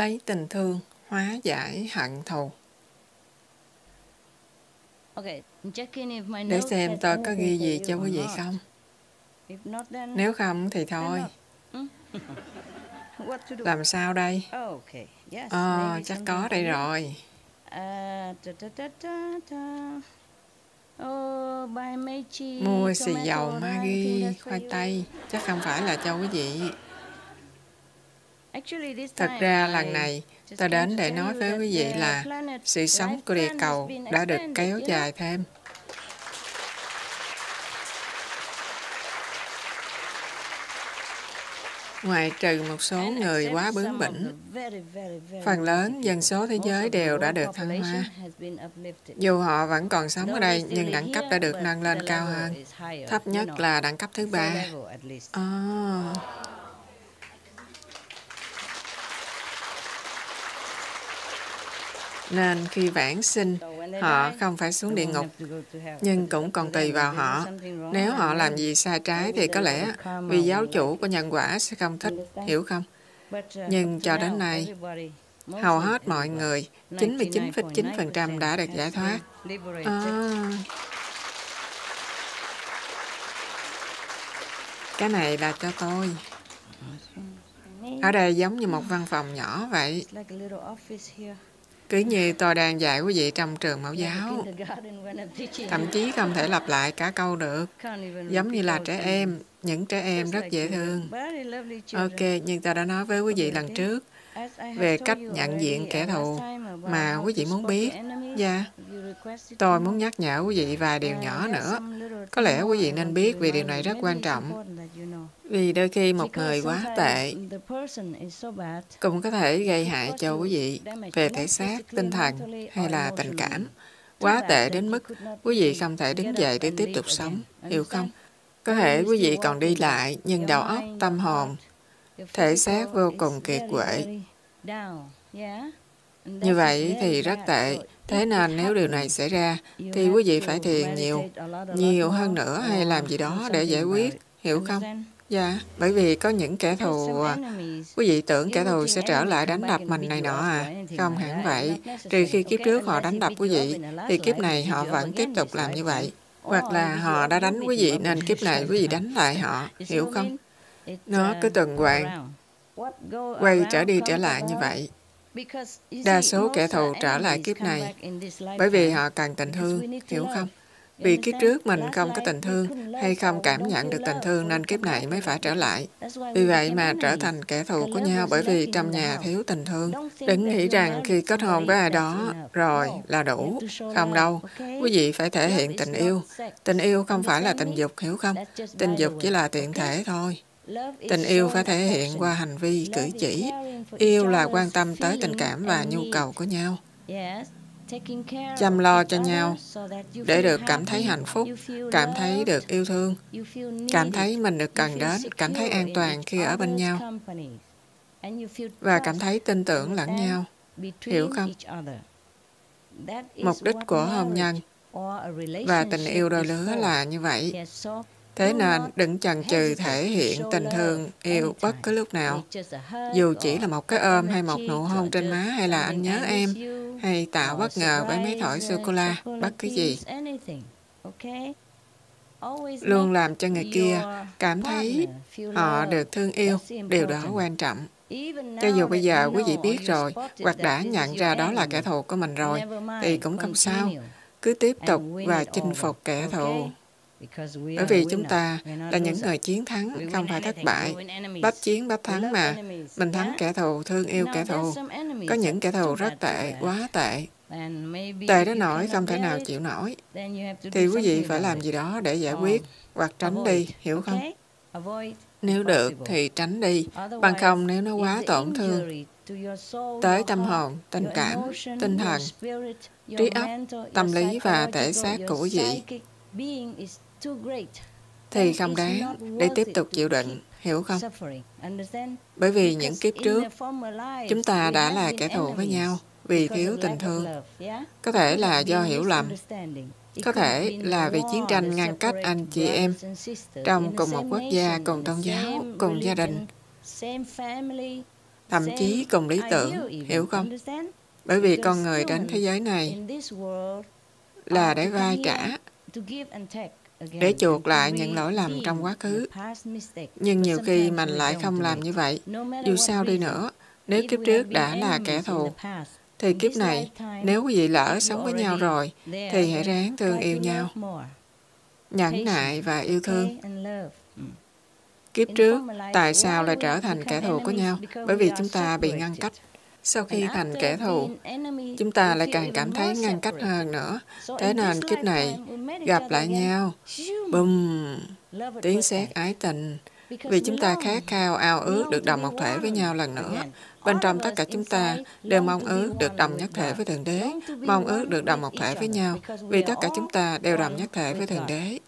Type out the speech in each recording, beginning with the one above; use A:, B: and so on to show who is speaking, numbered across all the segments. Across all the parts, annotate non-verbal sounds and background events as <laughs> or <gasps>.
A: lấy tình thương hóa giải hận thù. Để xem tôi có ghi gì cho quý vị không. Nếu không thì thôi. <laughs> Làm sao đây? À, chắc có đây rồi. Mua xì dầu Maggi, khoai tây, chắc không phải là cho quý vị. Thật ra lần này tôi đến để nói với quý vị là sự sống của địa cầu đã được kéo dài thêm. Ngoài trừ một số người quá bướng bỉnh, phần lớn dân số thế giới đều đã được thăng hoa. Dù họ vẫn còn sống ở đây, nhưng đẳng cấp đã được nâng lên cao hơn. Thấp nhất là đẳng cấp thứ ba. À. Nên khi vãng sinh, họ không phải xuống địa ngục, nhưng cũng còn tùy vào họ. Nếu họ làm gì sai trái thì có lẽ vì giáo chủ của nhân quả sẽ không thích, hiểu không? Nhưng cho đến nay, hầu hết mọi người, 99,9% đã được giải thoát. À. Cái này là cho tôi. Ở đây giống như một văn phòng nhỏ vậy. Cứ như tôi đang dạy quý vị trong trường mẫu giáo. Thậm chí không thể lặp lại cả câu được. Giống như là trẻ em, những trẻ em rất dễ thương. Ok, nhưng tôi đã nói với quý vị lần trước về cách nhận diện kẻ thù mà quý vị muốn biết. Dạ. Tôi muốn nhắc nhở quý vị vài điều nhỏ nữa. Có lẽ quý vị nên biết vì điều này rất quan trọng. Vì đôi khi một người quá tệ cũng có thể gây hại cho quý vị về thể xác, tinh thần hay là tình cảm. Quá tệ đến mức quý vị không thể đứng dậy để tiếp tục sống, hiểu không? Có thể quý vị còn đi lại, nhưng đầu óc, tâm hồn, thể xác vô cùng kiệt quệ. Như vậy thì rất tệ. Thế nên nếu điều này xảy ra, thì quý vị phải thiền nhiều, nhiều hơn nữa hay làm gì đó để giải quyết, hiểu không? Dạ, bởi vì có những kẻ thù, à, quý vị tưởng kẻ thù sẽ trở lại đánh đập mình này nọ à? Không hẳn vậy. Trừ khi kiếp trước họ đánh đập quý vị, thì kiếp này họ vẫn tiếp tục làm như vậy. Hoặc là họ đã đánh quý vị nên kiếp này quý vị đánh lại họ, hiểu không? Nó cứ tuần hoàn, quay trở đi trở lại như vậy. Đa số kẻ thù trở lại kiếp này bởi vì họ cần tình thương, hiểu không? Vì kiếp trước mình không có tình thương hay không cảm nhận được tình thương nên kiếp này mới phải trở lại. Vì vậy mà trở thành kẻ thù của nhau bởi vì trong nhà thiếu tình thương. Đừng nghĩ rằng khi kết hôn với ai đó rồi là đủ. Không đâu. Quý vị phải thể hiện tình yêu. Tình yêu không phải là tình dục, hiểu không? Tình dục chỉ là tiện thể thôi. Tình yêu phải thể hiện qua hành vi, cử chỉ. Yêu là quan tâm tới tình cảm và nhu cầu của nhau chăm lo cho nhau để được cảm thấy hạnh phúc, cảm thấy được yêu thương, cảm thấy mình được cần đến, cảm thấy an toàn khi ở bên nhau và cảm thấy tin tưởng lẫn nhau. Hiểu không? Mục đích của hôn nhân và tình yêu đôi lứa là như vậy. Thế nên đừng chần chừ thể hiện tình thương yêu bất cứ lúc nào. Dù chỉ là một cái ôm hay một nụ hôn trên má hay là anh nhớ em hay tạo bất ngờ với máy thỏi sô-cô-la, bất cứ gì. Luôn làm cho người kia cảm thấy họ được thương yêu, điều đó quan trọng. Cho dù bây giờ quý vị biết rồi, hoặc đã nhận ra đó là kẻ thù của mình rồi, thì cũng không sao. Cứ tiếp tục và chinh phục kẻ thù. Bởi vì chúng ta là những người chiến thắng, không phải thất bại. Bắp chiến, bắp thắng mà. Mình thắng kẻ thù, thương yêu kẻ thù. Có những kẻ thù rất tệ, quá tệ. Tệ đến nỗi không thể nào chịu nổi. Thì quý vị phải làm gì đó để giải quyết hoặc tránh đi, hiểu không? Nếu được thì tránh đi. Bằng không nếu nó quá tổn thương tới tâm hồn, tình cảm, tinh thần, trí óc, tâm lý và thể xác của quý vị thì không đáng để tiếp tục chịu đựng, hiểu không? Bởi vì những kiếp trước, chúng ta đã là kẻ thù với nhau vì thiếu tình thương. Có thể là do hiểu lầm, có thể là vì chiến tranh ngăn cách anh chị em trong cùng một quốc gia, cùng tôn giáo, cùng gia đình. thậm chí cùng lý tưởng, hiểu không? Bởi vì con người đến thế giới này là để vai trả, để chuộc lại những lỗi lầm trong quá khứ. Nhưng nhiều khi mình lại không làm như vậy. Dù sao đi nữa, nếu kiếp trước đã là kẻ thù, thì kiếp này, nếu quý vị lỡ sống với nhau rồi, thì hãy ráng thương yêu nhau, nhẫn nại và yêu thương. Kiếp trước, tại sao lại trở thành kẻ thù của nhau? Bởi vì chúng ta bị ngăn cách. Sau khi thành kẻ thù, chúng ta lại càng cảm thấy ngăn cách hơn nữa. Thế nên kiếp này gặp lại nhau, bùm, tiếng sét ái tình, vì chúng ta khát khao ao ước được đồng một thể với nhau lần nữa. Bên trong tất cả chúng ta đều mong ước được đồng nhất thể với Thượng Đế, mong ước được đồng một thể với nhau, vì tất cả chúng ta đều đồng nhất thể với Thượng Đế.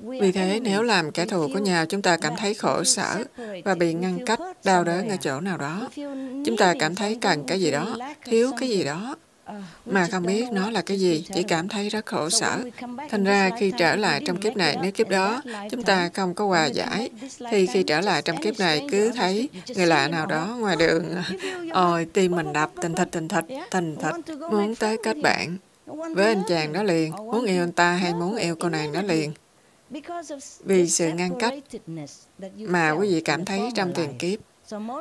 A: Vì thế, nếu làm kẻ thù của nhau, chúng ta cảm thấy khổ sở và bị ngăn cách, đau đớn ở chỗ nào đó. Chúng ta cảm thấy cần cái gì đó, thiếu cái gì đó, mà không biết nó là cái gì, chỉ cảm thấy rất khổ sở. Thành ra khi trở lại trong kiếp này, nếu kiếp đó chúng ta không có hòa giải, thì khi trở lại trong kiếp này cứ thấy người lạ nào đó ngoài đường, ôi tim mình đập tình thịt tình thịt tình thịt, muốn tới kết bạn với anh chàng đó liền, muốn yêu anh ta hay muốn yêu cô nàng đó liền. Vì sự ngăn cách mà quý vị cảm thấy trong tiền kiếp.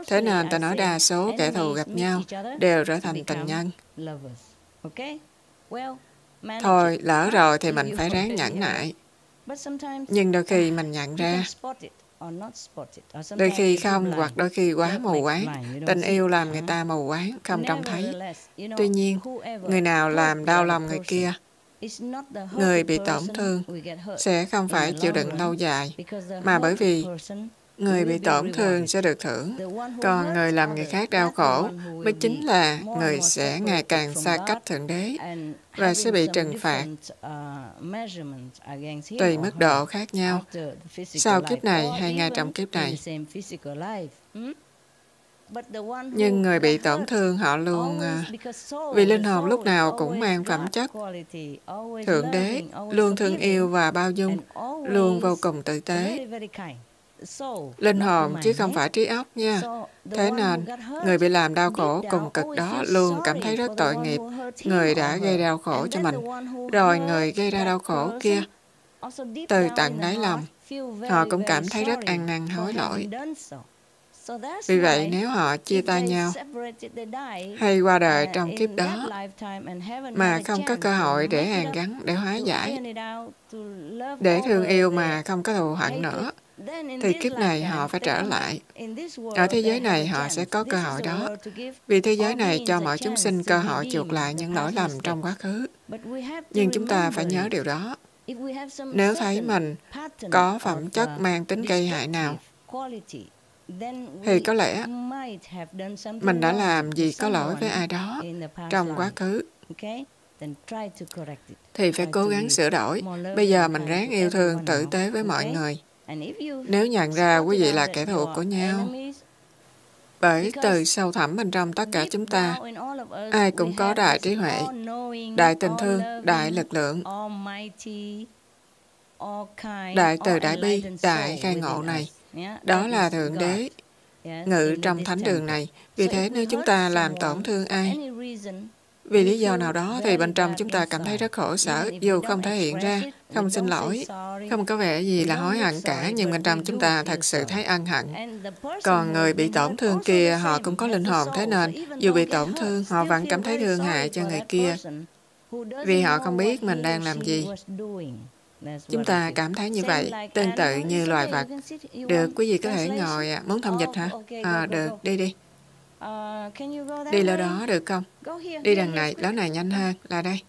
A: Thế nên ta nói đa số kẻ thù gặp nhau đều trở thành tình nhân. Thôi, lỡ rồi thì mình phải ráng nhẫn nại. Nhưng đôi khi mình nhận ra, đôi khi không hoặc đôi khi quá mù quáng. Tình yêu làm người ta mù quáng, không trông thấy. Tuy nhiên, người nào làm đau lòng người kia, người bị tổn thương sẽ không phải chịu đựng lâu dài, mà bởi vì Người bị tổn thương sẽ được thưởng, còn người làm người khác đau khổ mới chính là người sẽ ngày càng xa cách Thượng Đế và sẽ bị trừng phạt. tùy mức độ khác nhau. sau kiếp này hay ngay trong kiếp này. Nhưng người bị tổn thương họ luôn, à, vì linh hồn lúc nào cũng mang phẩm chất Thượng Đế, luôn thương yêu và bao dung, luôn vô cùng tử tế. Linh hồn chứ không phải trí óc nha. Thế nên, người bị làm đau khổ cùng cực đó luôn cảm thấy rất tội nghiệp. Người đã gây đau khổ cho mình. Rồi người gây ra đau khổ kia, từ tận đáy lòng, họ cũng cảm thấy rất an năn hối lỗi. Vì vậy, nếu họ chia tay nhau hay qua đời trong kiếp đó mà không có cơ hội để hàn gắn, để hóa giải, để thương yêu mà không có thù hận nữa, thì kiếp này họ phải trở lại. Ở thế giới này họ sẽ có cơ hội đó, vì thế giới này cho mọi chúng sinh cơ hội chuộc lại những lỗi lầm trong quá khứ. Nhưng chúng ta phải nhớ điều đó. Nếu thấy mình có phẩm chất mang tính gây hại nào, thì có lẽ mình đã làm gì có lỗi với ai đó trong quá khứ thì phải cố gắng sửa đổi. Bây giờ mình ráng yêu thương tử tế với mọi người. Nếu nhận ra quý vị là kẻ thù của nhau, bởi từ sâu thẳm bên trong tất cả chúng ta, ai cũng có đại trí huệ, đại tình thương, đại lực lượng, đại từ đại bi, đại khai ngộ này. Đó là Thượng Đế ngự trong thánh đường này. Vì thế nếu chúng ta làm tổn thương ai, vì lý do nào đó thì bên trong chúng ta cảm thấy rất khổ sở, dù không thể hiện ra, không xin lỗi, không có vẻ gì là hối hận cả, nhưng bên trong chúng ta thật sự thấy ân hận. Còn người bị tổn thương kia, họ cũng có linh hồn, thế nên dù bị tổn thương, họ vẫn cảm thấy thương hại cho người kia, vì họ không biết mình đang làm gì. Chúng ta cảm thấy như vậy, tương tự như loài vật. Được, quý vị có thể ngồi, muốn thông dịch hả? À, được, đi đi. Đi lối đó được không? Đi đằng này, lối này nhanh hơn, là đây.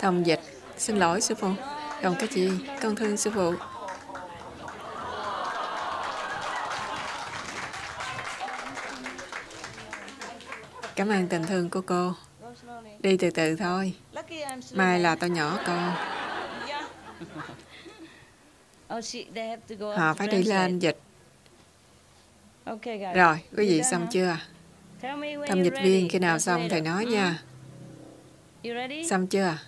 A: Thông dịch, xin lỗi sư phụ. Không có gì, con thương sư phụ. Cảm ơn tình thương của cô. Đi từ từ thôi. Mai là tao nhỏ con. Họ phải đi lên dịch. Rồi, quý vị xong chưa? Thăm dịch viên khi nào xong thầy nói nha. <gasps> Xong chưa?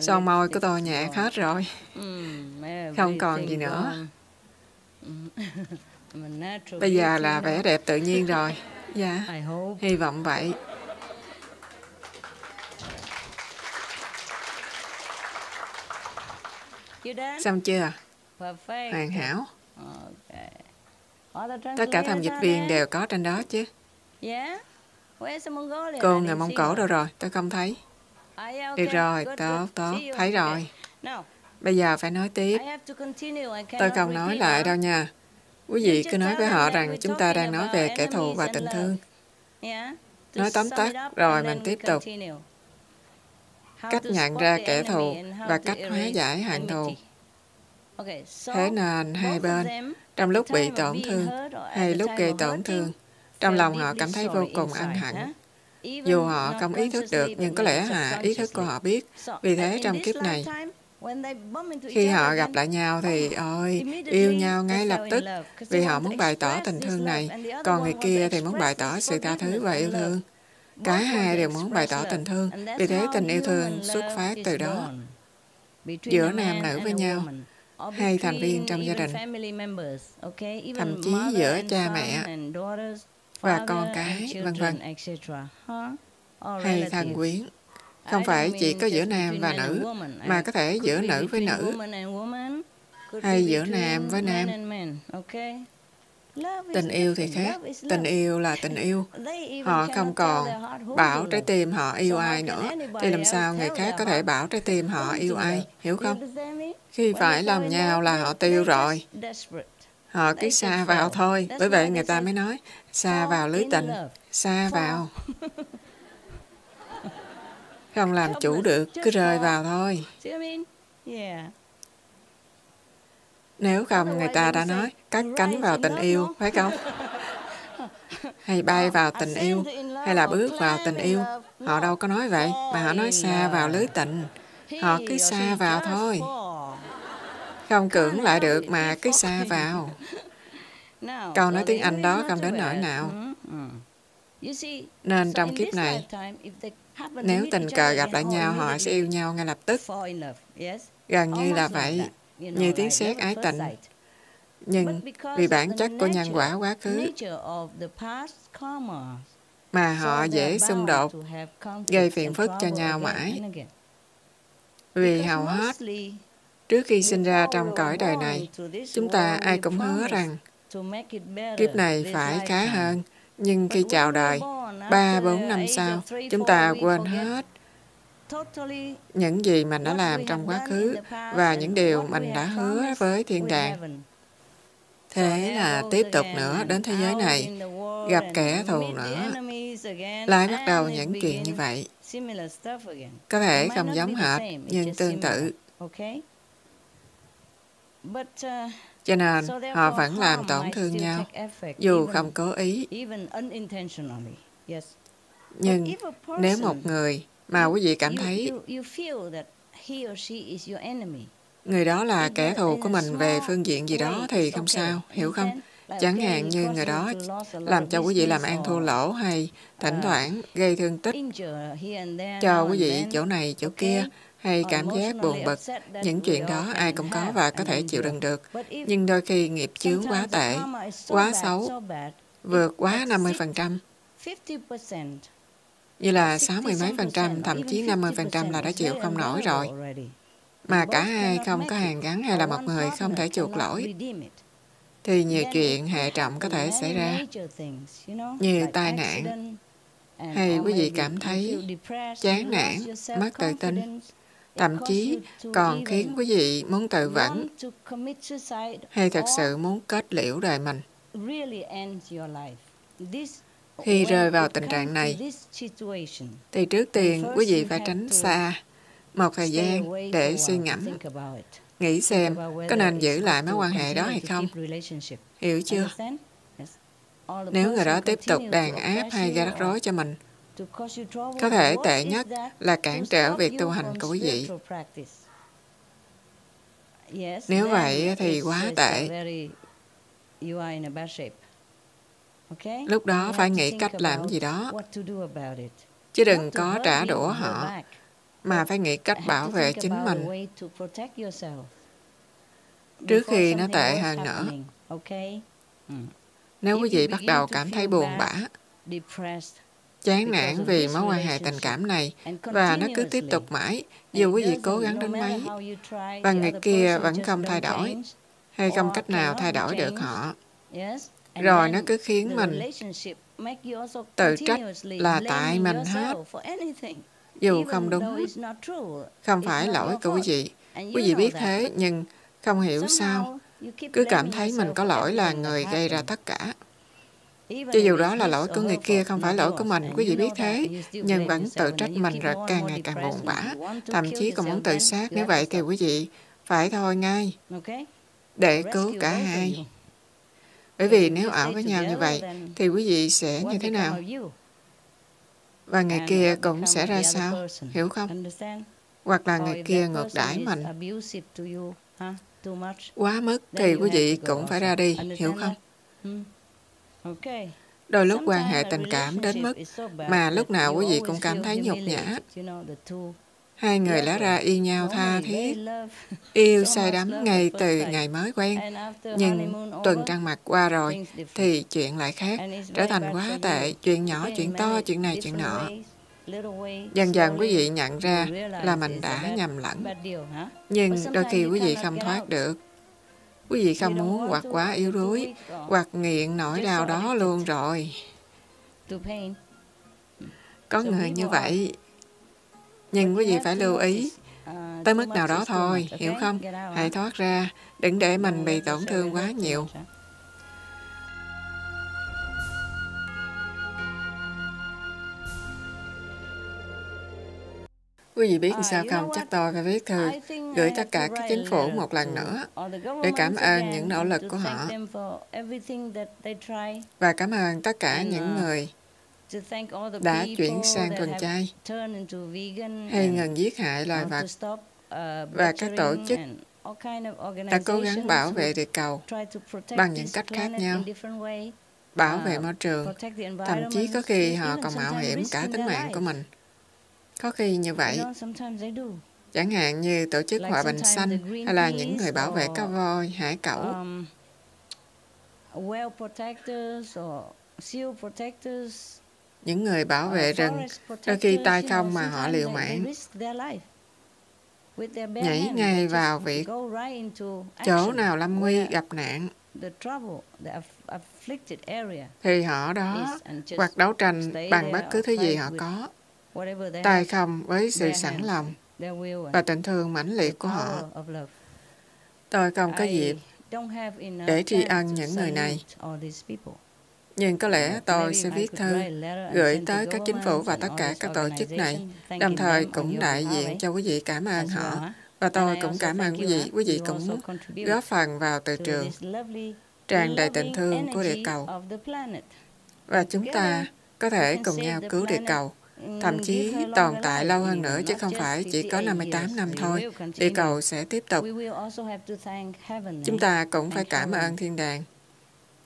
B: Son môi của tôi nhạt hết rồi. Không còn gì nữa. <laughs> Bây giờ là vẻ đẹp tự nhiên rồi. <laughs> Dạ, hy vọng vậy. Xong chưa? Hoàn hảo. Tất cả thẩm dịch viên đều có trên đó chứ. Cô người Mông Cổ đâu rồi? Tôi không thấy. Được rồi, tốt, tốt, thấy rồi. Bây giờ phải nói tiếp. Tôi không nói lại đâu nha. Quý vị cứ nói với họ rằng chúng ta đang nói về kẻ thù và tình thương. Nói tóm tắt rồi mình tiếp tục. Cách nhận ra kẻ thù và cách hóa giải hận thù. Thế nên hai bên, trong lúc bị tổn thương hay lúc gây tổn thương, trong lòng họ cảm thấy vô cùng ân hận. Dù họ không ý thức được, nhưng có lẽ hạ ý thức của họ biết. Vì thế trong kiếp này, khi họ gặp lại nhau thì <laughs> ôi yêu nhau ngay lập tức vì họ muốn bày tỏ tình thương này còn người kia thì muốn bày tỏ sự tha thứ và yêu thương cả hai đều muốn bày tỏ tình thương vì thế tình yêu thương xuất phát từ đó giữa nam nữ với nhau hay thành viên trong gia đình thậm chí giữa cha mẹ và con cái vân vân hay thân quyến không phải chỉ có giữa nam và nữ, mà có thể giữa nữ với nữ, hay giữa nam với nam. Tình yêu thì khác. Tình yêu là tình yêu. <laughs> Họ không còn bảo trái tim họ yêu ai nữa, thì làm sao người khác có thể bảo trái tim họ yêu ai, hiểu không? Khi phải làm nhau là họ tiêu rồi. Họ cứ xa vào thôi. Bởi vậy người ta mới nói, xa vào lưới tình, xa vào. <laughs> Không làm chủ được, cứ rơi vào thôi. Nếu không, người ta đã nói, cắt cánh vào tình yêu, phải không? <laughs> Hay bay vào tình yêu, hay là bước vào tình yêu. Họ đâu có nói vậy, mà họ nói xa vào lưới tình. Họ cứ xa vào thôi. Không cưỡng lại được mà cứ xa <laughs> vào. Câu nói tiếng Anh đó không đến nỗi nào. Nên trong kiếp này, nếu tình cờ gặp lại nhau, họ sẽ yêu nhau ngay lập tức. Gần như là vậy, như tiếng sét ái tình. Nhưng vì bản chất của nhân quả quá khứ, mà họ dễ xung đột, gây phiền phức cho nhau mãi. Vì hầu hết, trước khi sinh ra trong cõi đời này, chúng ta ai cũng hứa rằng kiếp này phải khá hơn, nhưng khi chào đời, ba bốn năm sau, chúng ta quên hết những gì mình đã làm trong quá khứ và những điều mình đã hứa với thiên đàng. Thế là tiếp tục nữa đến thế giới này, gặp kẻ thù nữa, lại bắt đầu những chuyện như vậy. Có thể không giống hệt, nhưng tương tự. Cho nên họ vẫn làm tổn thương nhau, dù không cố ý. Nhưng nếu một người mà quý vị cảm thấy người đó là kẻ thù của mình về phương diện gì đó thì không sao, hiểu không? Chẳng hạn như người đó làm cho quý vị làm ăn thua lỗ hay thỉnh thoảng gây thương tích cho quý vị chỗ này chỗ kia hay cảm giác buồn bực. Những chuyện đó ai cũng có và có thể chịu đựng được. Nhưng đôi khi nghiệp chướng quá tệ, quá xấu, vượt quá 50%, như là 60 mấy phần trăm, thậm chí 50 phần trăm là đã chịu không nổi rồi. Mà cả hai không có hàng gắn hay là một người không thể chuộc lỗi, thì nhiều chuyện hệ trọng có thể xảy ra, như tai nạn, hay quý vị cảm thấy chán nản, mất tự tin, thậm chí còn khiến quý vị muốn tự vẫn hay thật sự muốn kết liễu đời mình. Khi rơi vào tình trạng này, thì trước tiên quý vị phải tránh xa một thời gian để suy ngẫm, nghĩ xem có nên giữ lại mối quan hệ đó hay không. Hiểu chưa? Nếu người đó tiếp tục đàn áp hay gây rắc rối cho mình, có thể tệ nhất là cản trở việc tu hành của quý vị. Nếu vậy thì quá tệ. Lúc đó phải nghĩ cách làm gì đó, chứ đừng có trả đũa họ,
A: mà phải nghĩ cách bảo vệ chính mình. trước khi nó tệ hơn nữa. Nếu quý vị bắt đầu cảm thấy buồn bã, chán nản vì mối quan hệ tình cảm này và nó cứ tiếp tục mãi, dù quý vị cố gắng đến mấy, và người kia vẫn không thay đổi, hay không cách nào thay đổi được họ, rồi nó cứ khiến mình tự trách là tại mình hết, dù không đúng, không phải lỗi của quý vị. Quý vị biết thế, nhưng không hiểu sao, cứ cảm thấy mình có lỗi là người gây ra tất cả. Cho dù đó là lỗi của người kia, không phải lỗi của mình, quý vị biết thế, nhưng vẫn tự trách mình rồi càng ngày càng buồn bã, thậm chí còn muốn tự sát. Nếu vậy thì quý vị phải thôi ngay, để cứu cả hai. Bởi vì nếu ở với nhau như vậy, thì quý vị sẽ như thế nào? Và người kia cũng sẽ ra sao? Hiểu không? Hoặc là người kia ngược đãi mình quá mức thì quý vị cũng phải ra đi, hiểu không? Hmm. Đôi lúc quan hệ tình cảm đến mức mà lúc nào quý vị cũng cảm thấy nhục nhã. Hai người lẽ ra yêu nhau tha thiết, <laughs> yêu say đắm ngay từ ngày mới quen. Nhưng tuần trăng mặt qua rồi thì chuyện lại khác, trở thành quá tệ, chuyện nhỏ, chuyện to, chuyện này, chuyện nọ. Dần dần quý vị nhận ra là mình đã nhầm lẫn. Nhưng đôi khi quý vị không thoát được. Quý vị không muốn hoặc quá yếu đuối, hoặc nghiện nỗi đau đó luôn rồi. Có người như vậy. Nhưng quý vị phải lưu ý, tới mức nào đó thôi, hiểu không? Hãy thoát ra, đừng để mình bị tổn thương quá nhiều. Quý vị biết sao không? Chắc tôi phải viết thư gửi tất cả các chính phủ một lần nữa để cảm ơn những nỗ lực của họ và cảm ơn tất cả những uh, người đã chuyển sang thuần chay hay ngừng giết hại loài vật uh, và các tổ chức đã cố gắng bảo vệ địa cầu bằng những cách khác nhau bảo vệ uh, môi trường thậm chí có khi họ còn mạo hiểm cả tính mạng của mình có khi như vậy. Chẳng hạn như tổ chức Hòa bình xanh hay là những người bảo vệ cá voi, hải cẩu. Um, những người bảo vệ rừng, đôi khi tay không mà họ liều mạng. Nhảy ngay vào việc chỗ nào lâm nguy gặp nạn thì họ đó hoặc đấu tranh bằng bất cứ thứ gì họ có tay không với sự sẵn lòng và tình thương mãnh liệt của họ. Tôi không có dịp để tri ân những người này. Nhưng có lẽ tôi sẽ viết thư gửi tới các chính phủ và tất cả các tổ chức này, đồng thời cũng đại diện cho quý vị cảm ơn họ. Và tôi cũng cảm ơn quý vị, quý vị cũng góp phần vào từ trường tràn đầy tình thương của địa cầu. Và chúng ta có thể cùng nhau cứu địa cầu thậm chí tồn tại lâu hơn nữa chứ không phải chỉ có 58 năm thôi. Địa cầu sẽ tiếp tục. Chúng ta cũng phải cảm ơn thiên đàng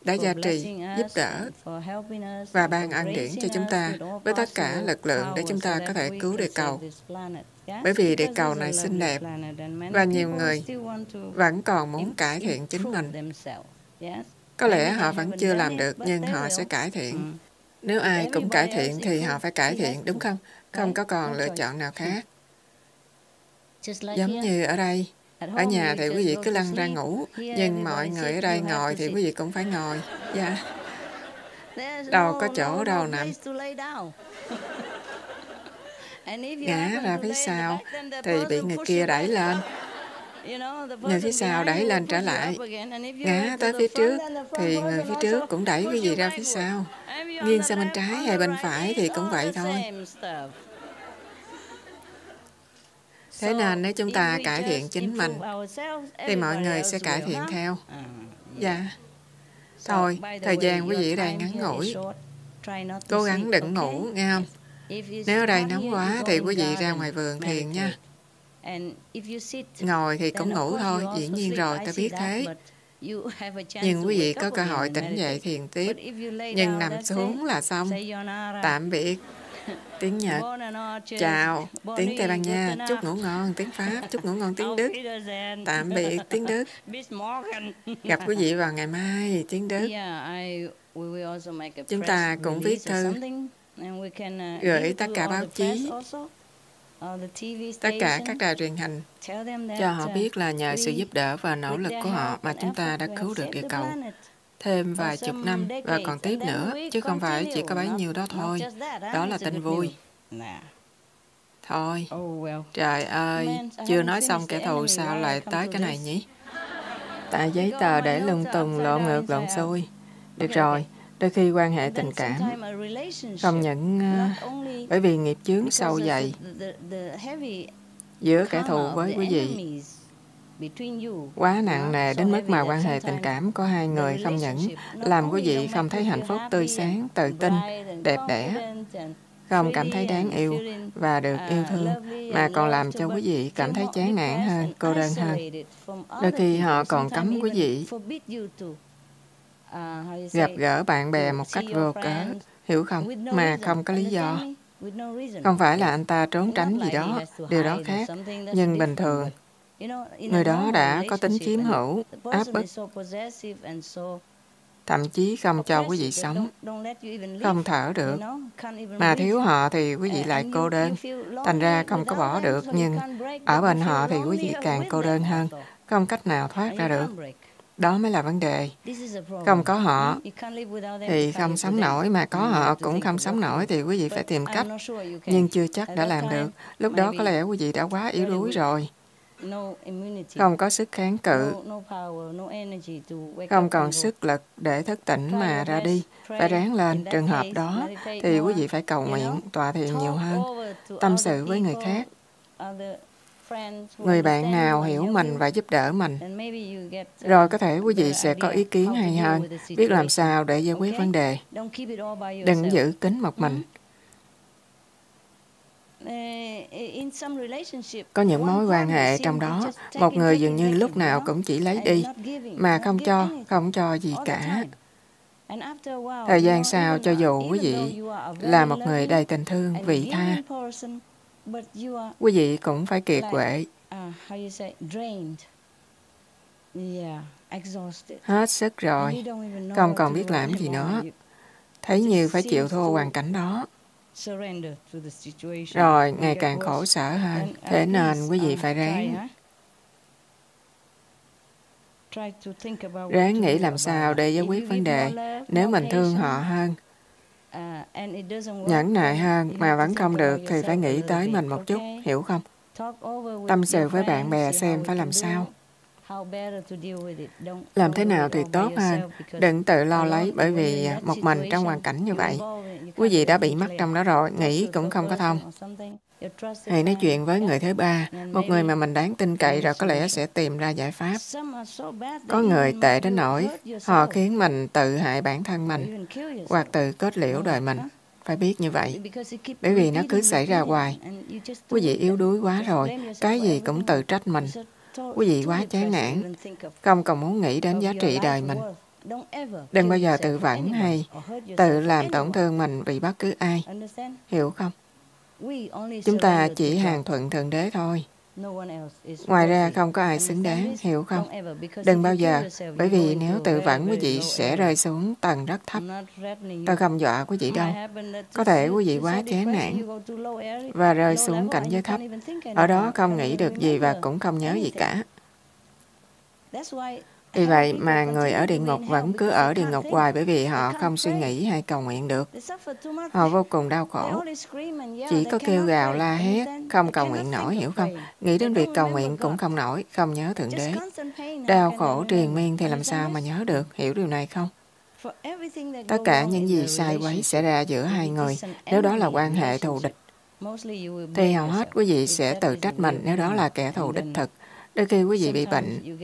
A: đã gia trì, giúp đỡ và ban ân điển cho chúng ta với tất cả lực lượng để chúng ta có thể cứu địa cầu. Bởi vì địa cầu này xinh đẹp và nhiều người vẫn còn muốn cải thiện chính mình. Có lẽ họ vẫn chưa làm được nhưng họ sẽ cải thiện. Nếu ai cũng cải thiện thì họ phải cải thiện, đúng không? Không có còn lựa chọn nào khác. Giống như ở đây, ở nhà thì quý vị cứ lăn ra ngủ, nhưng mọi người ở đây ngồi thì quý vị cũng phải ngồi. Dạ. <laughs> Đâu có chỗ đâu nằm. <laughs> Ngã ra phía sau thì bị người kia đẩy lên. Người phía sau đẩy lên trở lại. Ngã tới phía trước thì người phía trước cũng đẩy cái gì ra phía sau. Nghiêng sang bên trái hay bên phải thì cũng vậy thôi. Thế nên nếu chúng ta cải thiện chính mình, thì mọi người sẽ cải thiện theo. Dạ. Thôi, thời gian quý vị ở đây ngắn ngủi. Cố gắng đừng ngủ, nghe không? Nếu ở đây nóng quá thì quý vị ra ngoài vườn thiền nha. Ngồi thì cũng ngủ thôi, dĩ nhiên rồi, ta biết thế. Nhưng quý vị có cơ hội tỉnh dậy thiền tiếp. Nhưng nằm xuống là xong. Tạm biệt. <laughs> tiếng Nhật, chào, tiếng Tây Ban Nha, <laughs> chúc ngủ ngon, tiếng Pháp, chúc ngủ ngon, tiếng Đức, tạm biệt, tiếng Đức. <laughs> Gặp quý vị vào ngày mai, tiếng Đức. Chúng ta cũng viết thư, gửi tất cả báo chí, tất cả các đài truyền hình, cho họ biết là nhờ sự giúp đỡ và nỗ lực của họ mà chúng ta đã cứu được địa cầu thêm vài chục năm và còn tiếp nữa, chứ không phải chỉ có bấy nhiêu đó thôi. Đó là tin vui. Thôi, trời ơi, chưa nói xong kẻ thù sao lại tới cái này nhỉ? Tại giấy tờ để lung tung lộn ngược lộn xuôi. Được rồi, đôi khi quan hệ tình cảm không những uh, bởi vì nghiệp chướng sâu dày giữa kẻ thù với quý vị quá nặng nề đến mức mà quan hệ tình cảm của hai người không những làm quý vị không thấy hạnh phúc tươi sáng, tự tin, đẹp đẽ, không cảm thấy đáng yêu và được yêu thương, mà còn làm cho quý vị cảm thấy chán nản hơn, cô đơn hơn. Đôi khi họ còn cấm quý vị gặp gỡ bạn bè một cách vô cớ, hiểu không? Mà không có lý do. Không phải là anh ta trốn tránh gì đó, điều đó khác. Nhưng bình thường, Người đó đã có tính chiếm hữu, áp bức, thậm chí không cho quý vị sống, không thở được. Mà thiếu họ thì quý vị lại cô đơn, thành ra không có bỏ được, nhưng ở bên họ thì quý vị càng cô đơn hơn, không cách nào thoát ra được. Đó mới là vấn đề. Không có họ thì không sống nổi, mà có họ cũng không sống nổi thì quý vị phải tìm cách. Nhưng chưa chắc đã làm được. Lúc đó có lẽ quý vị đã quá yếu đuối rồi không có sức kháng cự, không còn sức lực để thức tỉnh mà ra đi. Phải ráng lên, trường hợp đó. thì quý vị phải cầu nguyện, tọa thiền nhiều hơn, tâm sự với người khác. Người bạn nào hiểu mình và giúp đỡ mình, rồi có thể quý vị sẽ có ý kiến hay hơn, biết làm sao để giải quyết vấn đề. Đừng giữ kín một mình. Có những mối quan hệ trong đó, một người dường như lúc nào cũng chỉ lấy đi, mà không cho, không cho gì cả. Thời gian sau, cho dù quý vị là một người đầy tình thương, vị tha, quý vị cũng phải kiệt quệ, hết sức rồi, không còn biết làm gì nữa. Thấy như phải chịu thua hoàn cảnh đó. Rồi, ngày càng khổ sở hơn. Thế nên quý vị phải ráng. Ráng nghĩ làm sao để giải quyết vấn đề nếu mình thương họ hơn. Uh, Nhẫn nại hơn mà vẫn không được thì phải nghĩ tới mình một chút, hiểu không? Tâm sự với bạn bè xem phải làm sao. Làm thế nào thì tốt hơn. Đừng tự lo lấy bởi vì một mình trong hoàn cảnh như vậy. Quý vị đã bị mắc trong đó rồi, nghĩ cũng không có thông. Hãy nói chuyện với người thứ ba, một người mà mình đáng tin cậy rồi có lẽ sẽ tìm ra giải pháp. Có người tệ đến nỗi họ khiến mình tự hại bản thân mình hoặc tự kết liễu đời mình. Phải biết như vậy. Bởi vì nó cứ xảy ra hoài. Quý vị yếu đuối quá rồi, cái gì cũng tự trách mình. Quý vị quá chán nản, không còn muốn nghĩ đến giá trị đời mình. Đừng bao giờ tự vẫn hay tự làm tổn thương mình vì bất cứ ai. Hiểu không? Chúng ta chỉ hàng thuận Thượng Đế thôi. Ngoài ra không có ai xứng đáng, hiểu không? Đừng bao giờ, bởi vì nếu tự vẫn quý vị sẽ rơi xuống tầng rất thấp. Tôi không dọa quý vị đâu. Có thể quý vị quá chán nản và rơi xuống cảnh giới thấp. Ở đó không nghĩ được gì và cũng không nhớ gì cả. Vì vậy mà người ở địa ngục vẫn cứ ở địa ngục hoài bởi vì họ không suy nghĩ hay cầu nguyện được. Họ vô cùng đau khổ. Chỉ có kêu gào la hét, không cầu nguyện nổi, hiểu không? Nghĩ đến việc cầu nguyện cũng không nổi, không nhớ Thượng Đế. Đau khổ triền miên thì làm sao mà nhớ được, hiểu điều này không? Tất cả những gì sai quấy xảy ra giữa hai người, nếu đó là quan hệ thù địch, thì hầu hết quý vị sẽ tự trách mình nếu đó là kẻ thù đích thực Đôi khi quý vị bị bệnh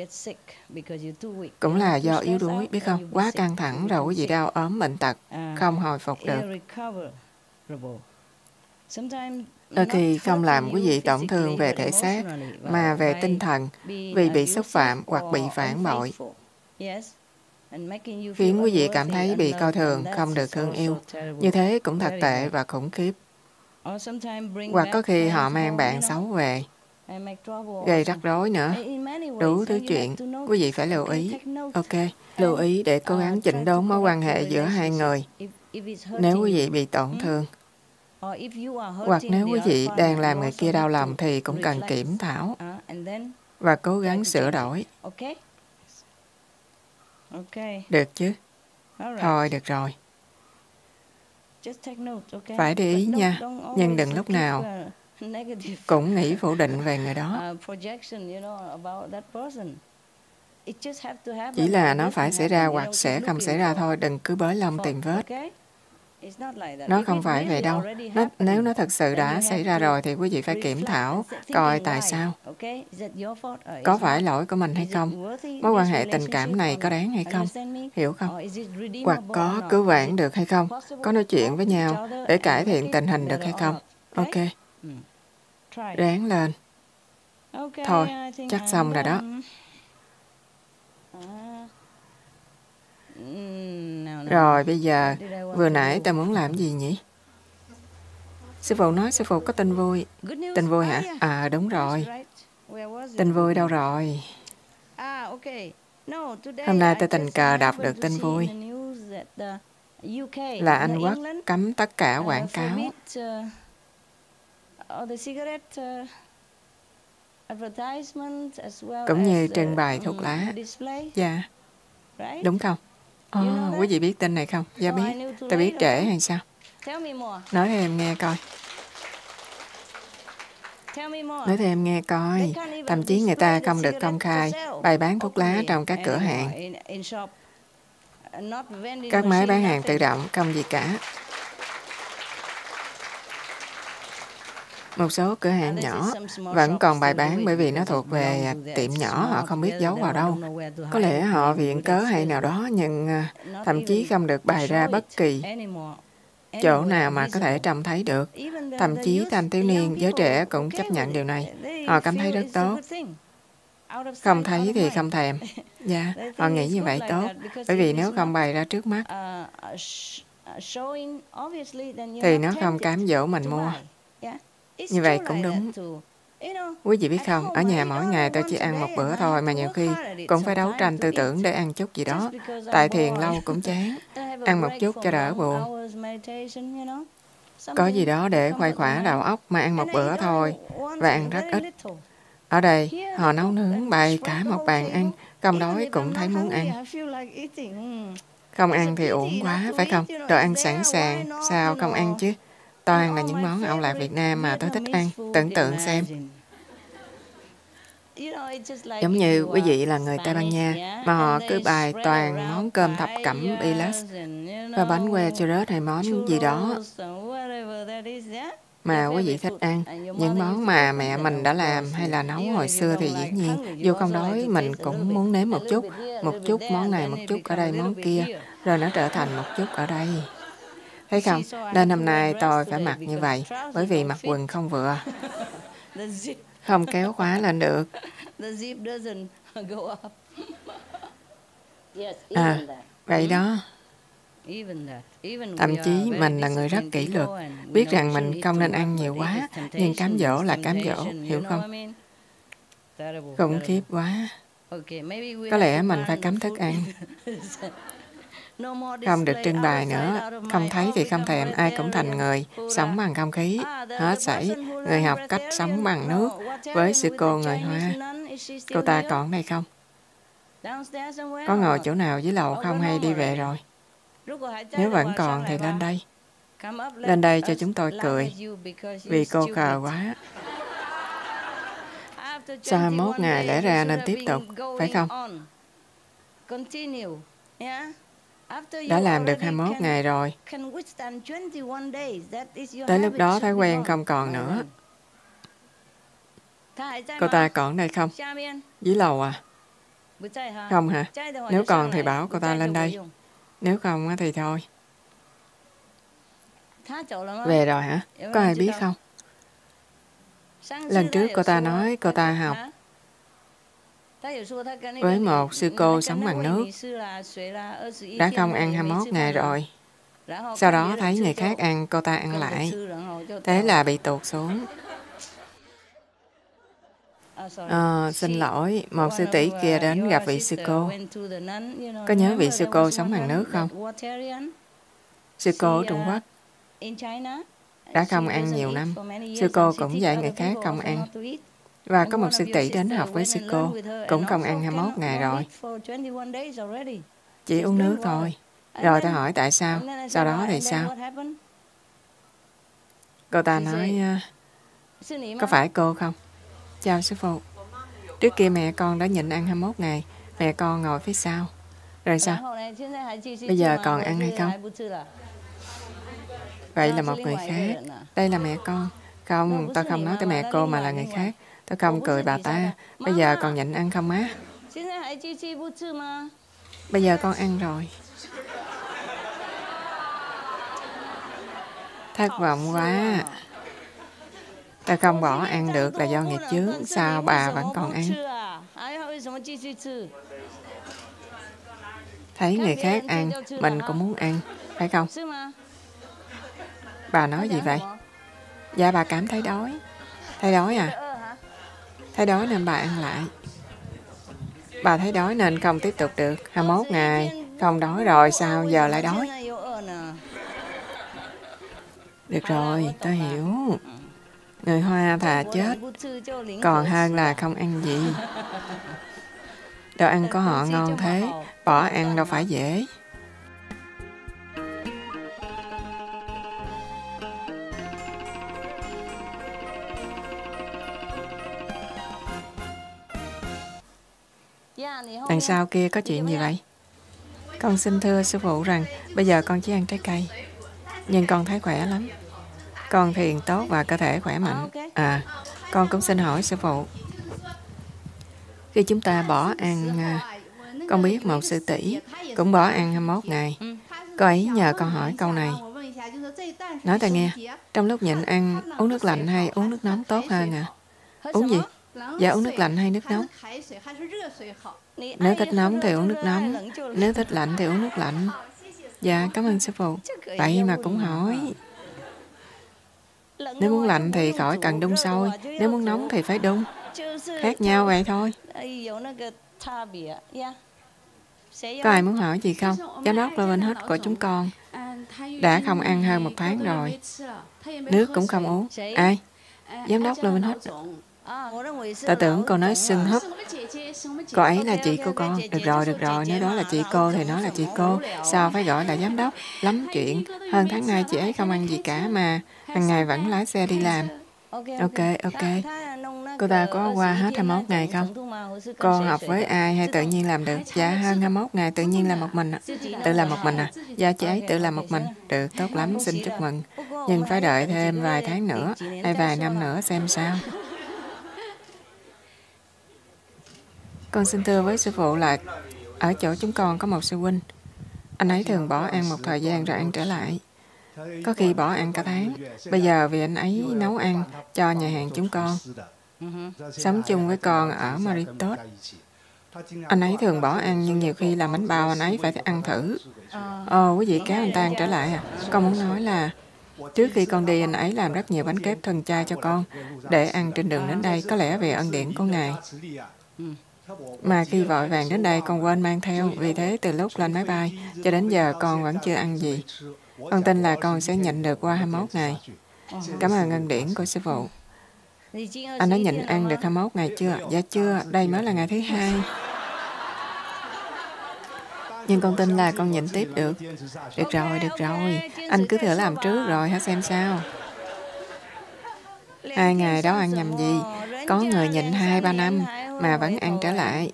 A: cũng là do yếu đuối, biết không? Quá căng thẳng rồi quý vị đau ốm bệnh tật, không hồi phục được. Đôi khi không làm quý vị tổn thương về thể xác, mà về tinh thần, vì bị xúc phạm hoặc bị phản bội. Khiến quý vị cảm thấy bị coi thường, không được thương yêu. Như thế cũng thật tệ và khủng khiếp.
B: Hoặc có khi họ mang bạn xấu về, gây rắc rối nữa. Đủ thứ chuyện, quý vị phải lưu ý. Ok, lưu ý để cố gắng chỉnh đốn mối quan hệ giữa hai người. Nếu quý vị bị tổn thương, hoặc nếu quý vị đang làm người kia đau lòng thì cũng cần kiểm thảo. và cố gắng sửa đổi. Được chứ? Thôi, được rồi. Phải để ý nha, nhưng đừng lúc nào <laughs> cũng nghĩ phủ định về người đó. Chỉ là nó phải xảy ra hoặc sẽ không xảy ra thôi, đừng cứ bới lông tìm vết. Nó không phải vậy đâu. Nó, nếu nó thật sự đã xảy ra rồi thì quý vị phải kiểm thảo coi tại sao. Có phải lỗi của mình hay không? Mối quan hệ tình cảm này có đáng hay không? Hiểu không? Hoặc có cứu vãn được hay không? Có nói chuyện với nhau để cải thiện tình hình được hay không? Ok. Ráng lên. Thôi, chắc xong rồi đó. Rồi bây giờ, vừa nãy ta muốn làm gì nhỉ? Sư phụ nói sư phụ có tin vui. Tin vui hả? À đúng rồi. Tin vui đâu rồi? Hôm nay tôi tình cờ đọc được tin vui là Anh Quốc cấm tất cả quảng cáo cũng như trưng bày thuốc lá. Dạ. Đúng không? Oh, quý vị biết tin này không? Dạ biết. Tôi biết trễ hay sao? Nói thêm nghe coi. Nói thêm nghe coi. Thậm chí người ta không được công khai bày bán thuốc lá trong các cửa hàng. Các máy bán hàng tự động, không gì cả. Một số cửa hàng nhỏ vẫn còn bài bán bởi vì nó thuộc về tiệm nhỏ, họ không biết giấu vào đâu. Có lẽ họ viện cớ hay nào đó, nhưng à, thậm chí không được bày ra bất kỳ chỗ nào mà có thể trông thấy được. Thậm chí thanh thiếu niên, giới trẻ cũng chấp nhận điều này. Họ cảm thấy rất tốt. Không thấy thì không thèm. <laughs> Dạ, họ nghĩ như vậy tốt. Bởi vì nếu không bày ra trước mắt, thì nó không cám dỗ mình mua. Như vậy cũng đúng. Quý vị biết không, ở nhà mỗi ngày tôi chỉ ăn một bữa thôi mà nhiều khi cũng phải đấu tranh tư tưởng để ăn chút gì đó. Tại thiền lâu cũng <laughs> chán. Ăn một chút cho đỡ buồn. Có gì đó để khoai khỏa đầu óc mà ăn một bữa thôi và ăn rất ít. Ở đây, họ nấu nướng bày cả một bàn ăn, không đói cũng thấy muốn ăn. Không ăn thì uổng quá, phải không? Đồ ăn sẵn sàng, sao không ăn chứ? Toàn là những món ảo Lạc Việt Nam mà tôi thích ăn. Tưởng tượng xem. Giống như quý vị là người Tây Ban Nha, mà họ cứ bài toàn món cơm thập cẩm Bilas và bánh que churros hay món gì đó mà quý vị thích ăn. Những món mà mẹ mình đã làm hay là nấu hồi xưa thì dĩ nhiên, dù không đói, mình cũng muốn nếm một chút, một chút món này, một chút ở đây, món kia, rồi nó trở thành một chút ở đây. Thấy không? Nên hôm nay tôi phải mặc như vậy, bởi vì mặc quần không vừa. Không kéo khóa lên được. À, vậy đó. Thậm chí mình là người rất kỷ luật, biết rằng mình không nên ăn nhiều quá, nhưng cám dỗ là cám dỗ, hiểu không? Khủng khiếp quá. Có lẽ mình phải cấm thức ăn. Không được trưng bày nữa, không thấy thì không thèm, ai cũng thành người, sống bằng không khí, hết sảy, người học cách sống bằng nước, với sư cô người Hoa. Cô ta còn đây không? Có ngồi chỗ nào dưới lầu không hay đi về rồi? Nếu vẫn còn thì lên đây. Lên đây cho chúng tôi cười, vì cô khờ quá. Sau 21 ngày lẽ ra nên tiếp tục, phải không? Đã làm được 21 ngày rồi. Tới lúc đó thói quen không còn nữa. Cô ta còn đây không? Dưới lầu à? Không hả? Nếu còn thì bảo cô ta lên đây. Nếu không thì thôi. Về rồi hả? Có ai biết không? Lần trước cô ta nói cô ta học với một sư cô sống bằng nước. Đã không ăn 21 ngày rồi.
A: Sau đó thấy người khác ăn, cô ta ăn lại. Thế là bị tuột xuống. À, xin lỗi, một sư tỷ kia đến gặp vị sư cô. Có nhớ vị sư cô sống hàng nước không? Sư cô Trung Quốc đã không ăn nhiều năm. Sư cô cũng dạy người khác không ăn. Và có một sư tỷ đến học với sư cô, cũng không ăn 21 ngày rồi. Chỉ uống nước thôi. Rồi ta hỏi tại sao, sau đó thì sao? Cô ta nói, có phải cô không? Chào sư phụ. Trước kia mẹ con đã nhịn ăn 21 ngày, mẹ con ngồi phía sau. Rồi sao? Bây giờ còn ăn hay không? Vậy là một người khác. Đây là mẹ con. Không, tôi không nói tới mẹ cô mà là người khác. Tôi không cười bà ta. Bây giờ còn nhịn ăn không á? Bây giờ con ăn rồi. Thất vọng quá. Ta không bỏ ăn được là do nghiệp chướng. Sao bà vẫn còn ăn? Thấy người khác ăn, mình cũng muốn ăn. Phải không? Bà nói gì vậy? Dạ bà cảm thấy đói. Thấy đói à? Thấy đói nên bà ăn lại. Bà thấy đói nên không tiếp tục được. 21 ngày, không đói rồi sao giờ lại đói? Được rồi, tôi hiểu. Người Hoa thà chết, còn hơn là không ăn gì. Đồ ăn của họ ngon thế, bỏ ăn đâu phải dễ. Đằng sau kia có chuyện gì vậy? Con xin thưa sư phụ rằng bây giờ con chỉ ăn trái cây. Nhưng con thấy khỏe lắm. Con thiền tốt và cơ thể khỏe mạnh. À, con cũng xin hỏi sư phụ. Khi chúng ta bỏ ăn, à, con biết một sư tỷ cũng bỏ ăn 21 ngày. Cô ấy nhờ con hỏi câu này. Nói ta nghe, trong lúc nhịn ăn, uống nước lạnh hay uống nước nóng tốt hơn à? Uống gì? Dạ uống nước lạnh hay nước nóng? Nếu thích nóng thì uống nước nóng, nếu thích lạnh thì uống nước lạnh. Dạ, cảm ơn sư phụ. Vậy mà cũng hỏi. Nếu muốn lạnh thì khỏi cần đun sôi, nếu muốn nóng thì phải đun. Khác nhau vậy thôi. Có ai muốn hỏi gì không? Giám đốc lên hết của chúng con đã không ăn hơn một tháng rồi. Nước cũng không uống. Ai? Giám đốc lên hết. Ta tưởng cô nói xưng hấp. Cô ấy là chị của con. Được rồi, được rồi. Nếu đó là chị cô thì nói là chị cô. Sao phải gọi là giám đốc? Lắm chuyện. Hơn tháng nay chị ấy không ăn gì cả mà. Hàng ngày vẫn lái xe đi làm. Ok, ok. Cô ta có qua hết 21 ngày không? Cô học với ai hay tự nhiên làm được? Dạ, hơn 21 ngày tự nhiên làm một mình. Tự làm một mình à? Dạ, chị ấy tự làm một mình. Được, tốt lắm, xin chúc mừng. Nhưng phải đợi thêm vài tháng nữa hay vài năm nữa xem sao. Con xin thưa với sư phụ là ở chỗ chúng con có một sư huynh. Anh ấy thường bỏ ăn một thời gian rồi ăn trở lại. Có khi bỏ ăn cả tháng. Bây giờ vì anh ấy nấu ăn cho nhà hàng chúng con. Sống chung với con ở Maritot. Anh ấy thường bỏ ăn nhưng nhiều khi làm bánh bao anh ấy phải ăn thử. Ồ, quý vị kéo anh ta ăn trở lại à? Con muốn nói là Trước khi con đi, anh ấy làm rất nhiều bánh kép thân chai cho con để ăn trên đường đến đây, có lẽ vì ân điển của Ngài. Mà khi vội vàng đến đây con quên mang theo, vì thế từ lúc lên máy bay cho đến giờ con vẫn chưa ăn gì. Con tin là con sẽ nhịn được qua 21 ngày. Cảm ơn ngân điển của sư phụ. Anh đã nhịn ăn được 21 ngày chưa? Dạ chưa, đây mới là ngày thứ hai. Nhưng con tin là con nhịn tiếp được. Được rồi, được rồi. Anh cứ thử làm trước rồi hãy xem sao. Hai ngày đó ăn nhầm gì? Có người nhịn hai ba năm mà vẫn ăn trở lại.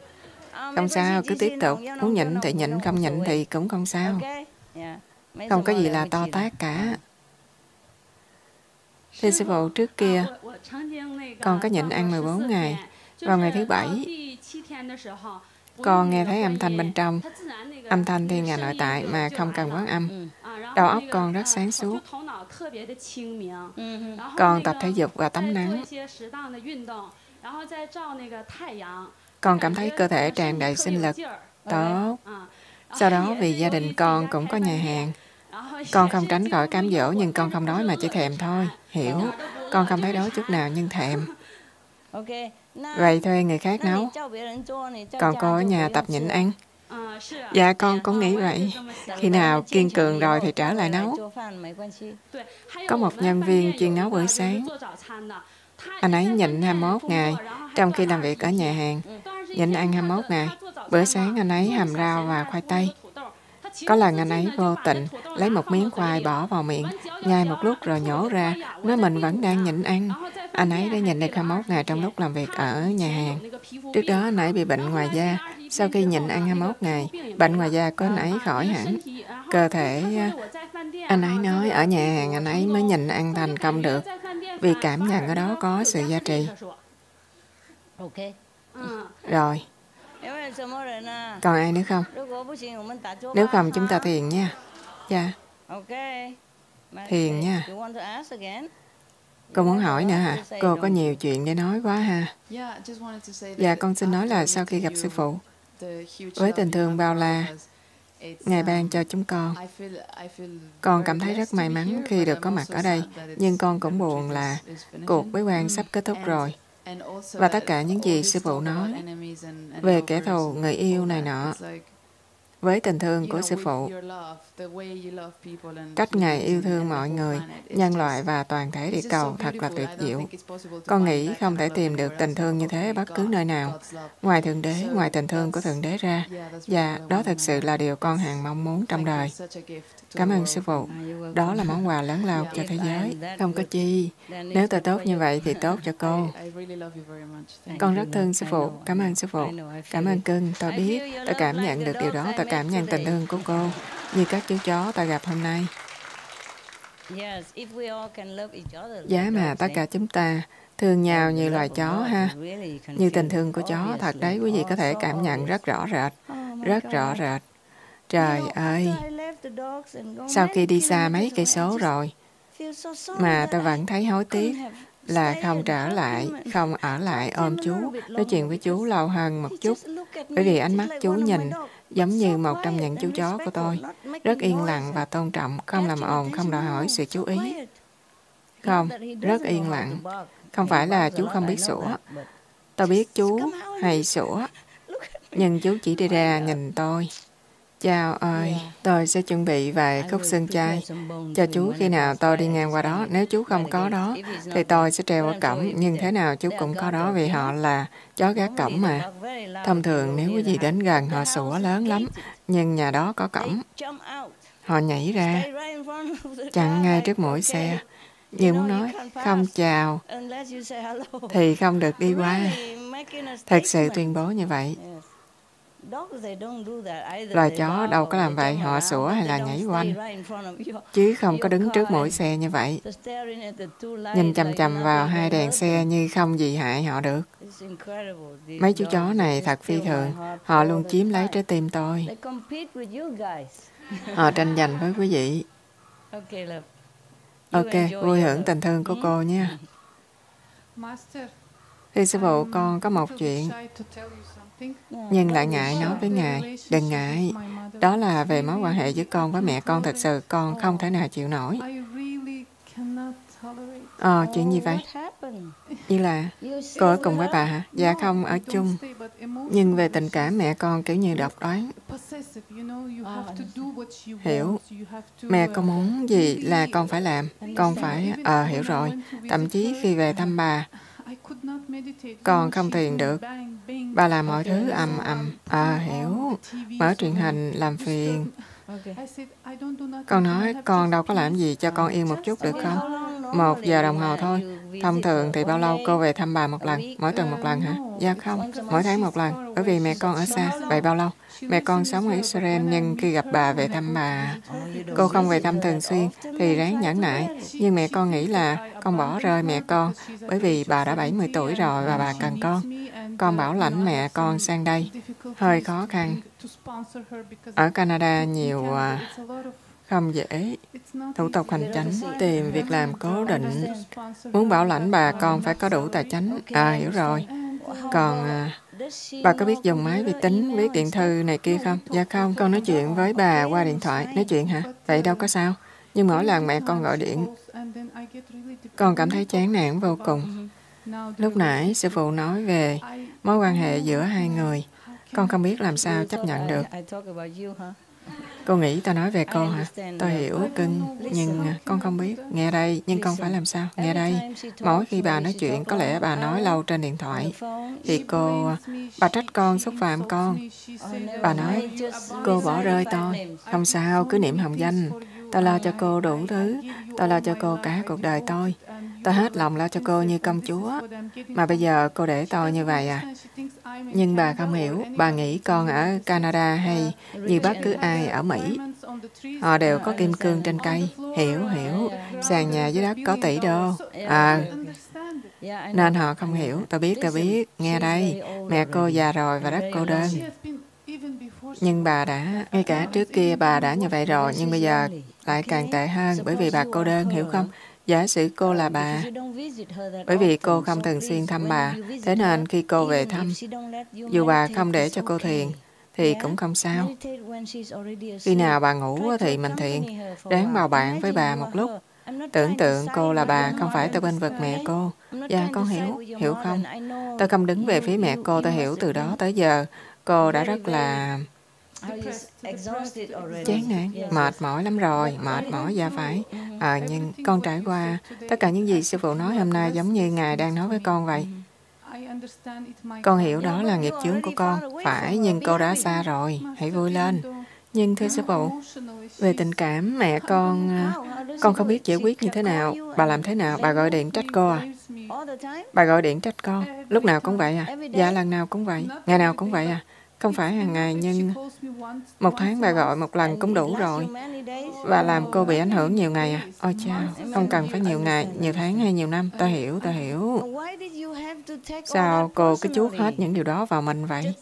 A: Không sao, cứ tiếp tục. Muốn nhịn thì nhịn, không nhịn thì cũng không sao. Không có gì là to tát cả. Thưa sư phụ, trước kia, con có nhịn ăn 14 ngày. Vào ngày thứ bảy, con nghe thấy âm thanh bên trong. Âm thanh thiên nhà nội tại mà không cần quán âm. Đầu óc con rất sáng suốt. Con tập thể dục và tắm nắng. Con cảm thấy cơ thể tràn đầy sinh lực. Tốt. Sau đó vì gia đình con cũng có nhà hàng. Con không tránh khỏi cám dỗ nhưng con không đói mà chỉ thèm thôi. <laughs> Hiểu. Con không thấy đói chút nào nhưng <laughs> thèm. Vậy thuê người khác nấu. Còn cô ở nhà tập nhịn ăn. Dạ con cũng nghĩ vậy. Khi nào kiên cường rồi thì trở lại nấu. Có một nhân viên chuyên nấu bữa sáng. Anh ấy nhịn 21 ngày, trong khi làm việc ở nhà hàng. Nhịn ăn 21 ngày. Bữa sáng anh ấy hầm rau và khoai tây. Có lần anh ấy vô tình lấy một miếng khoai bỏ vào miệng, nhai một lúc rồi nhổ ra, nói mình vẫn đang nhịn ăn. Anh ấy đã nhịn được 21 ngày trong lúc làm việc ở nhà hàng. Trước đó anh ấy bị bệnh ngoài da. Sau khi nhịn ăn 21 ngày, bệnh ngoài da của anh ấy khỏi hẳn. Cơ thể... À, anh ấy nói ở nhà hàng anh ấy mới nhịn ăn thành công được vì cảm nhận ở đó có sự gia trì. Rồi. Còn ai nữa không? Nếu không chúng ta thiền nha. Dạ. Thiền nha. Cô muốn hỏi nữa hả? Cô có nhiều chuyện để nói quá ha. Dạ, con xin nói là sau khi gặp sư phụ, với tình thương bao la, Ngài ban cho chúng con. Con cảm thấy rất may mắn khi được có mặt ở đây, nhưng con cũng buồn là cuộc bế quan sắp kết thúc rồi. Và tất cả những gì sư phụ nói về kẻ thù, người yêu này nọ, với tình thương của sư phụ, cách Ngài yêu thương mọi người, nhân loại và toàn thể địa cầu thật là tuyệt diệu. Con nghĩ không thể tìm được tình thương như thế bất cứ nơi nào, ngoài Thượng Đế, ngoài tình thương của Thượng Đế ra. Và đó thực sự là điều con hàng mong muốn trong đời. Cảm ơn sư phụ. Đó là món quà lớn lao cho thế giới. Không có chi. Nếu tôi tốt như vậy thì tốt cho cô. Con rất thương sư phụ. Cảm ơn sư phụ. Cảm ơn cưng. Tôi biết. Tôi cảm nhận được điều đó. Tôi cảm nhận tình thương của cô. Như các chú chó ta gặp hôm nay. Giá mà tất cả chúng ta thương nhau như loài chó ha. Như tình thương của chó, thật đấy quý vị có thể cảm nhận rất rõ rệt. Rất rõ rệt. Trời ơi! Sau khi đi xa mấy cây số rồi, mà tôi vẫn thấy hối tiếc là không trở lại, không ở lại ôm chú, nói chuyện với chú lâu hơn một chút. Bởi vì ánh mắt chú nhìn giống như một trong những chú chó của tôi, rất yên lặng và tôn trọng, không làm ồn, không đòi hỏi sự chú ý. Không, rất yên lặng. Không phải là chú không biết sủa. Tôi biết chú hay sủa, <laughs> nhưng chú chỉ đi ra nhìn tôi. Chào ơi, tôi sẽ chuẩn bị vài khúc xương chay cho chú khi nào tôi đi ngang qua đó. Nếu chú không có đó, thì tôi sẽ treo ở cổng. Nhưng thế nào chú cũng có đó vì họ là chó gác cổng mà. Thông thường nếu có gì đến gần họ sủa lớn lắm, nhưng nhà đó có cổng. Họ nhảy ra, chặn ngay trước mũi xe. Như muốn nói, không chào, thì không được đi qua. Thật sự tuyên bố như vậy. Loài chó đâu có làm vậy, họ sủa hay là nhảy quanh, chứ không có đứng trước mỗi xe như vậy. Nhìn chầm chầm vào hai đèn xe như không gì hại họ được. Mấy chú chó này thật phi thường, họ luôn chiếm lấy trái tim tôi. <laughs> Họ tranh giành với quý vị. Ok, vui hưởng tình thương của cô nhé. Thưa sư phụ, con có một chuyện nhưng lại ngại nói với Ngài, đừng ngại. Đó là về mối quan hệ giữa con với mẹ con thật sự con không thể nào chịu nổi. Ờ, chuyện gì vậy? Như là cô ở cùng với bà hả? Dạ không, ở chung. Nhưng về tình cảm mẹ con kiểu như độc đoán. Hiểu. Mẹ con muốn gì là con phải làm. Con phải, ờ, hiểu rồi. Thậm chí khi về thăm bà, con không thiền được. Bà làm mọi thứ ầm ầm. À, hiểu. Mở truyền hình, làm phiền. Con nói, con đâu có làm gì cho con yên một chút được không? Một giờ đồng hồ thôi. Thông thường thì bao lâu cô về thăm bà một lần? Mỗi tuần một lần hả? Dạ không, mỗi tháng một lần. Bởi vì mẹ con ở xa. Vậy bao lâu? Mẹ con sống ở Israel nhưng khi gặp bà về thăm bà, cô không về thăm thường xuyên thì ráng nhẫn nại. Nhưng mẹ con nghĩ là con bỏ rơi mẹ con bởi vì bà đã 70 tuổi rồi và bà cần con. Con bảo lãnh mẹ con sang đây. Hơi khó khăn. Ở Canada nhiều à, không dễ. Thủ tục hành chánh, tìm việc làm cố định. Muốn bảo lãnh bà con phải có đủ tài chánh. À, hiểu rồi. Còn à, bà có biết dùng máy vi tính, viết điện thư này kia không? Dạ không, con nói chuyện với bà qua điện thoại. Nói chuyện hả? Vậy đâu có sao. Nhưng mỗi lần mẹ con gọi điện, con cảm thấy chán nản vô cùng. Lúc nãy sư phụ nói về mối quan hệ giữa hai người. Con không biết làm sao chấp nhận được. Cô nghĩ ta nói về cô hả? Tôi hiểu cưng, nhưng con không biết. Nghe đây, nhưng con phải làm sao? Nghe đây. Mỗi khi bà nói chuyện, có lẽ bà nói lâu trên điện thoại. Thì cô, bà trách con, xúc phạm con. Bà nói, cô bỏ rơi tôi. Không sao, cứ niệm hồng danh. Tôi lo cho cô đủ thứ. Tôi lo cho cô cả cuộc đời tôi. Tôi hết lòng lo cho cô như công chúa. Mà bây giờ cô để tôi như vậy à? Nhưng bà không hiểu. Bà nghĩ con ở Canada hay như bất cứ ai ở Mỹ. Họ đều có kim cương trên cây. Hiểu, hiểu. Sàn nhà dưới đất có tỷ đô. À, nên họ không hiểu. Tôi biết, tôi biết. Nghe đây. Mẹ cô già rồi và rất cô đơn. Nhưng bà đã, ngay cả trước kia bà đã như vậy rồi, nhưng bây giờ lại càng tệ hơn bởi vì bà cô đơn, hiểu không? Giả sử cô là bà, bởi vì cô không thường xuyên thăm bà, thế nên khi cô về thăm, dù bà không để cho cô thiền, thì cũng không sao. Khi nào bà ngủ thì mình thiền, đáng bào bạn với bà một lúc. Tưởng tượng cô là bà, không phải tôi bên vực mẹ cô. Dạ, con hiểu, hiểu không? Tôi không đứng về phía mẹ cô, tôi hiểu từ đó tới giờ. Cô đã rất là chán nản. mệt mỏi lắm rồi mệt mỏi dạ phải. À, nhưng con trải qua tất cả những gì sư phụ nói hôm nay giống như ngài đang nói với con vậy. Con hiểu đó là nghiệp chướng của con. Phải nhưng cô đã xa rồi. Hãy vui lên nhưng thưa sư phụ, về tình cảm mẹ con à, con không biết giải quyết như thế nào. Bà làm thế nào? Bà gọi điện trách cô à? Bà gọi điện trách con. Lúc nào cũng vậy à? Dạ lần nào cũng vậy. Ngày nào cũng vậy à? Không phải hàng ngày, nhưng một tháng bà gọi một lần cũng đủ rồi. Và làm cô bị ảnh hưởng nhiều ngày à? Ôi chao, không cần phải nhiều ngày, nhiều tháng hay nhiều năm. Tôi hiểu, tôi hiểu. Sao cô cứ chuốt hết những điều đó vào mình vậy?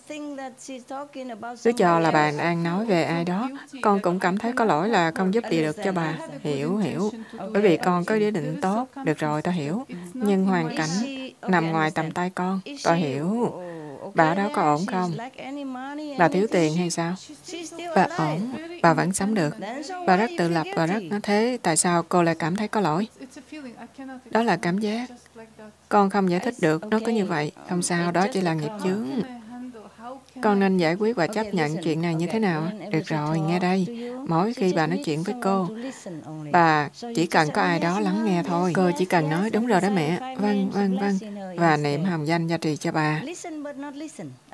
A: Cứ cho là bà đang nói về ai đó, con cũng cảm thấy có lỗi là không giúp gì được cho bà. Hiểu, hiểu. Bởi vì con có ý định tốt. Được rồi, tôi hiểu. Nhưng hoàn cảnh nằm ngoài tầm tay con. Tôi hiểu. Bà đó có ổn không? Bà thiếu tiền hay sao? Bà ổn, bà vẫn sống được. Bà rất tự lập và rất thế. Tại sao cô lại cảm thấy có lỗi? Đó là cảm giác. Con không giải thích được, nó cứ như vậy. Không sao, đó chỉ là nghiệp chướng. Con nên giải quyết và chấp nhận chuyện này như thế nào? Được rồi, nghe đây. Mỗi khi bà nói chuyện với cô, bà chỉ cần có ai đó lắng nghe thôi. Cô chỉ cần nói, đúng rồi đó mẹ. Vâng, vâng, vâng. Và niệm hồng danh gia trì cho bà.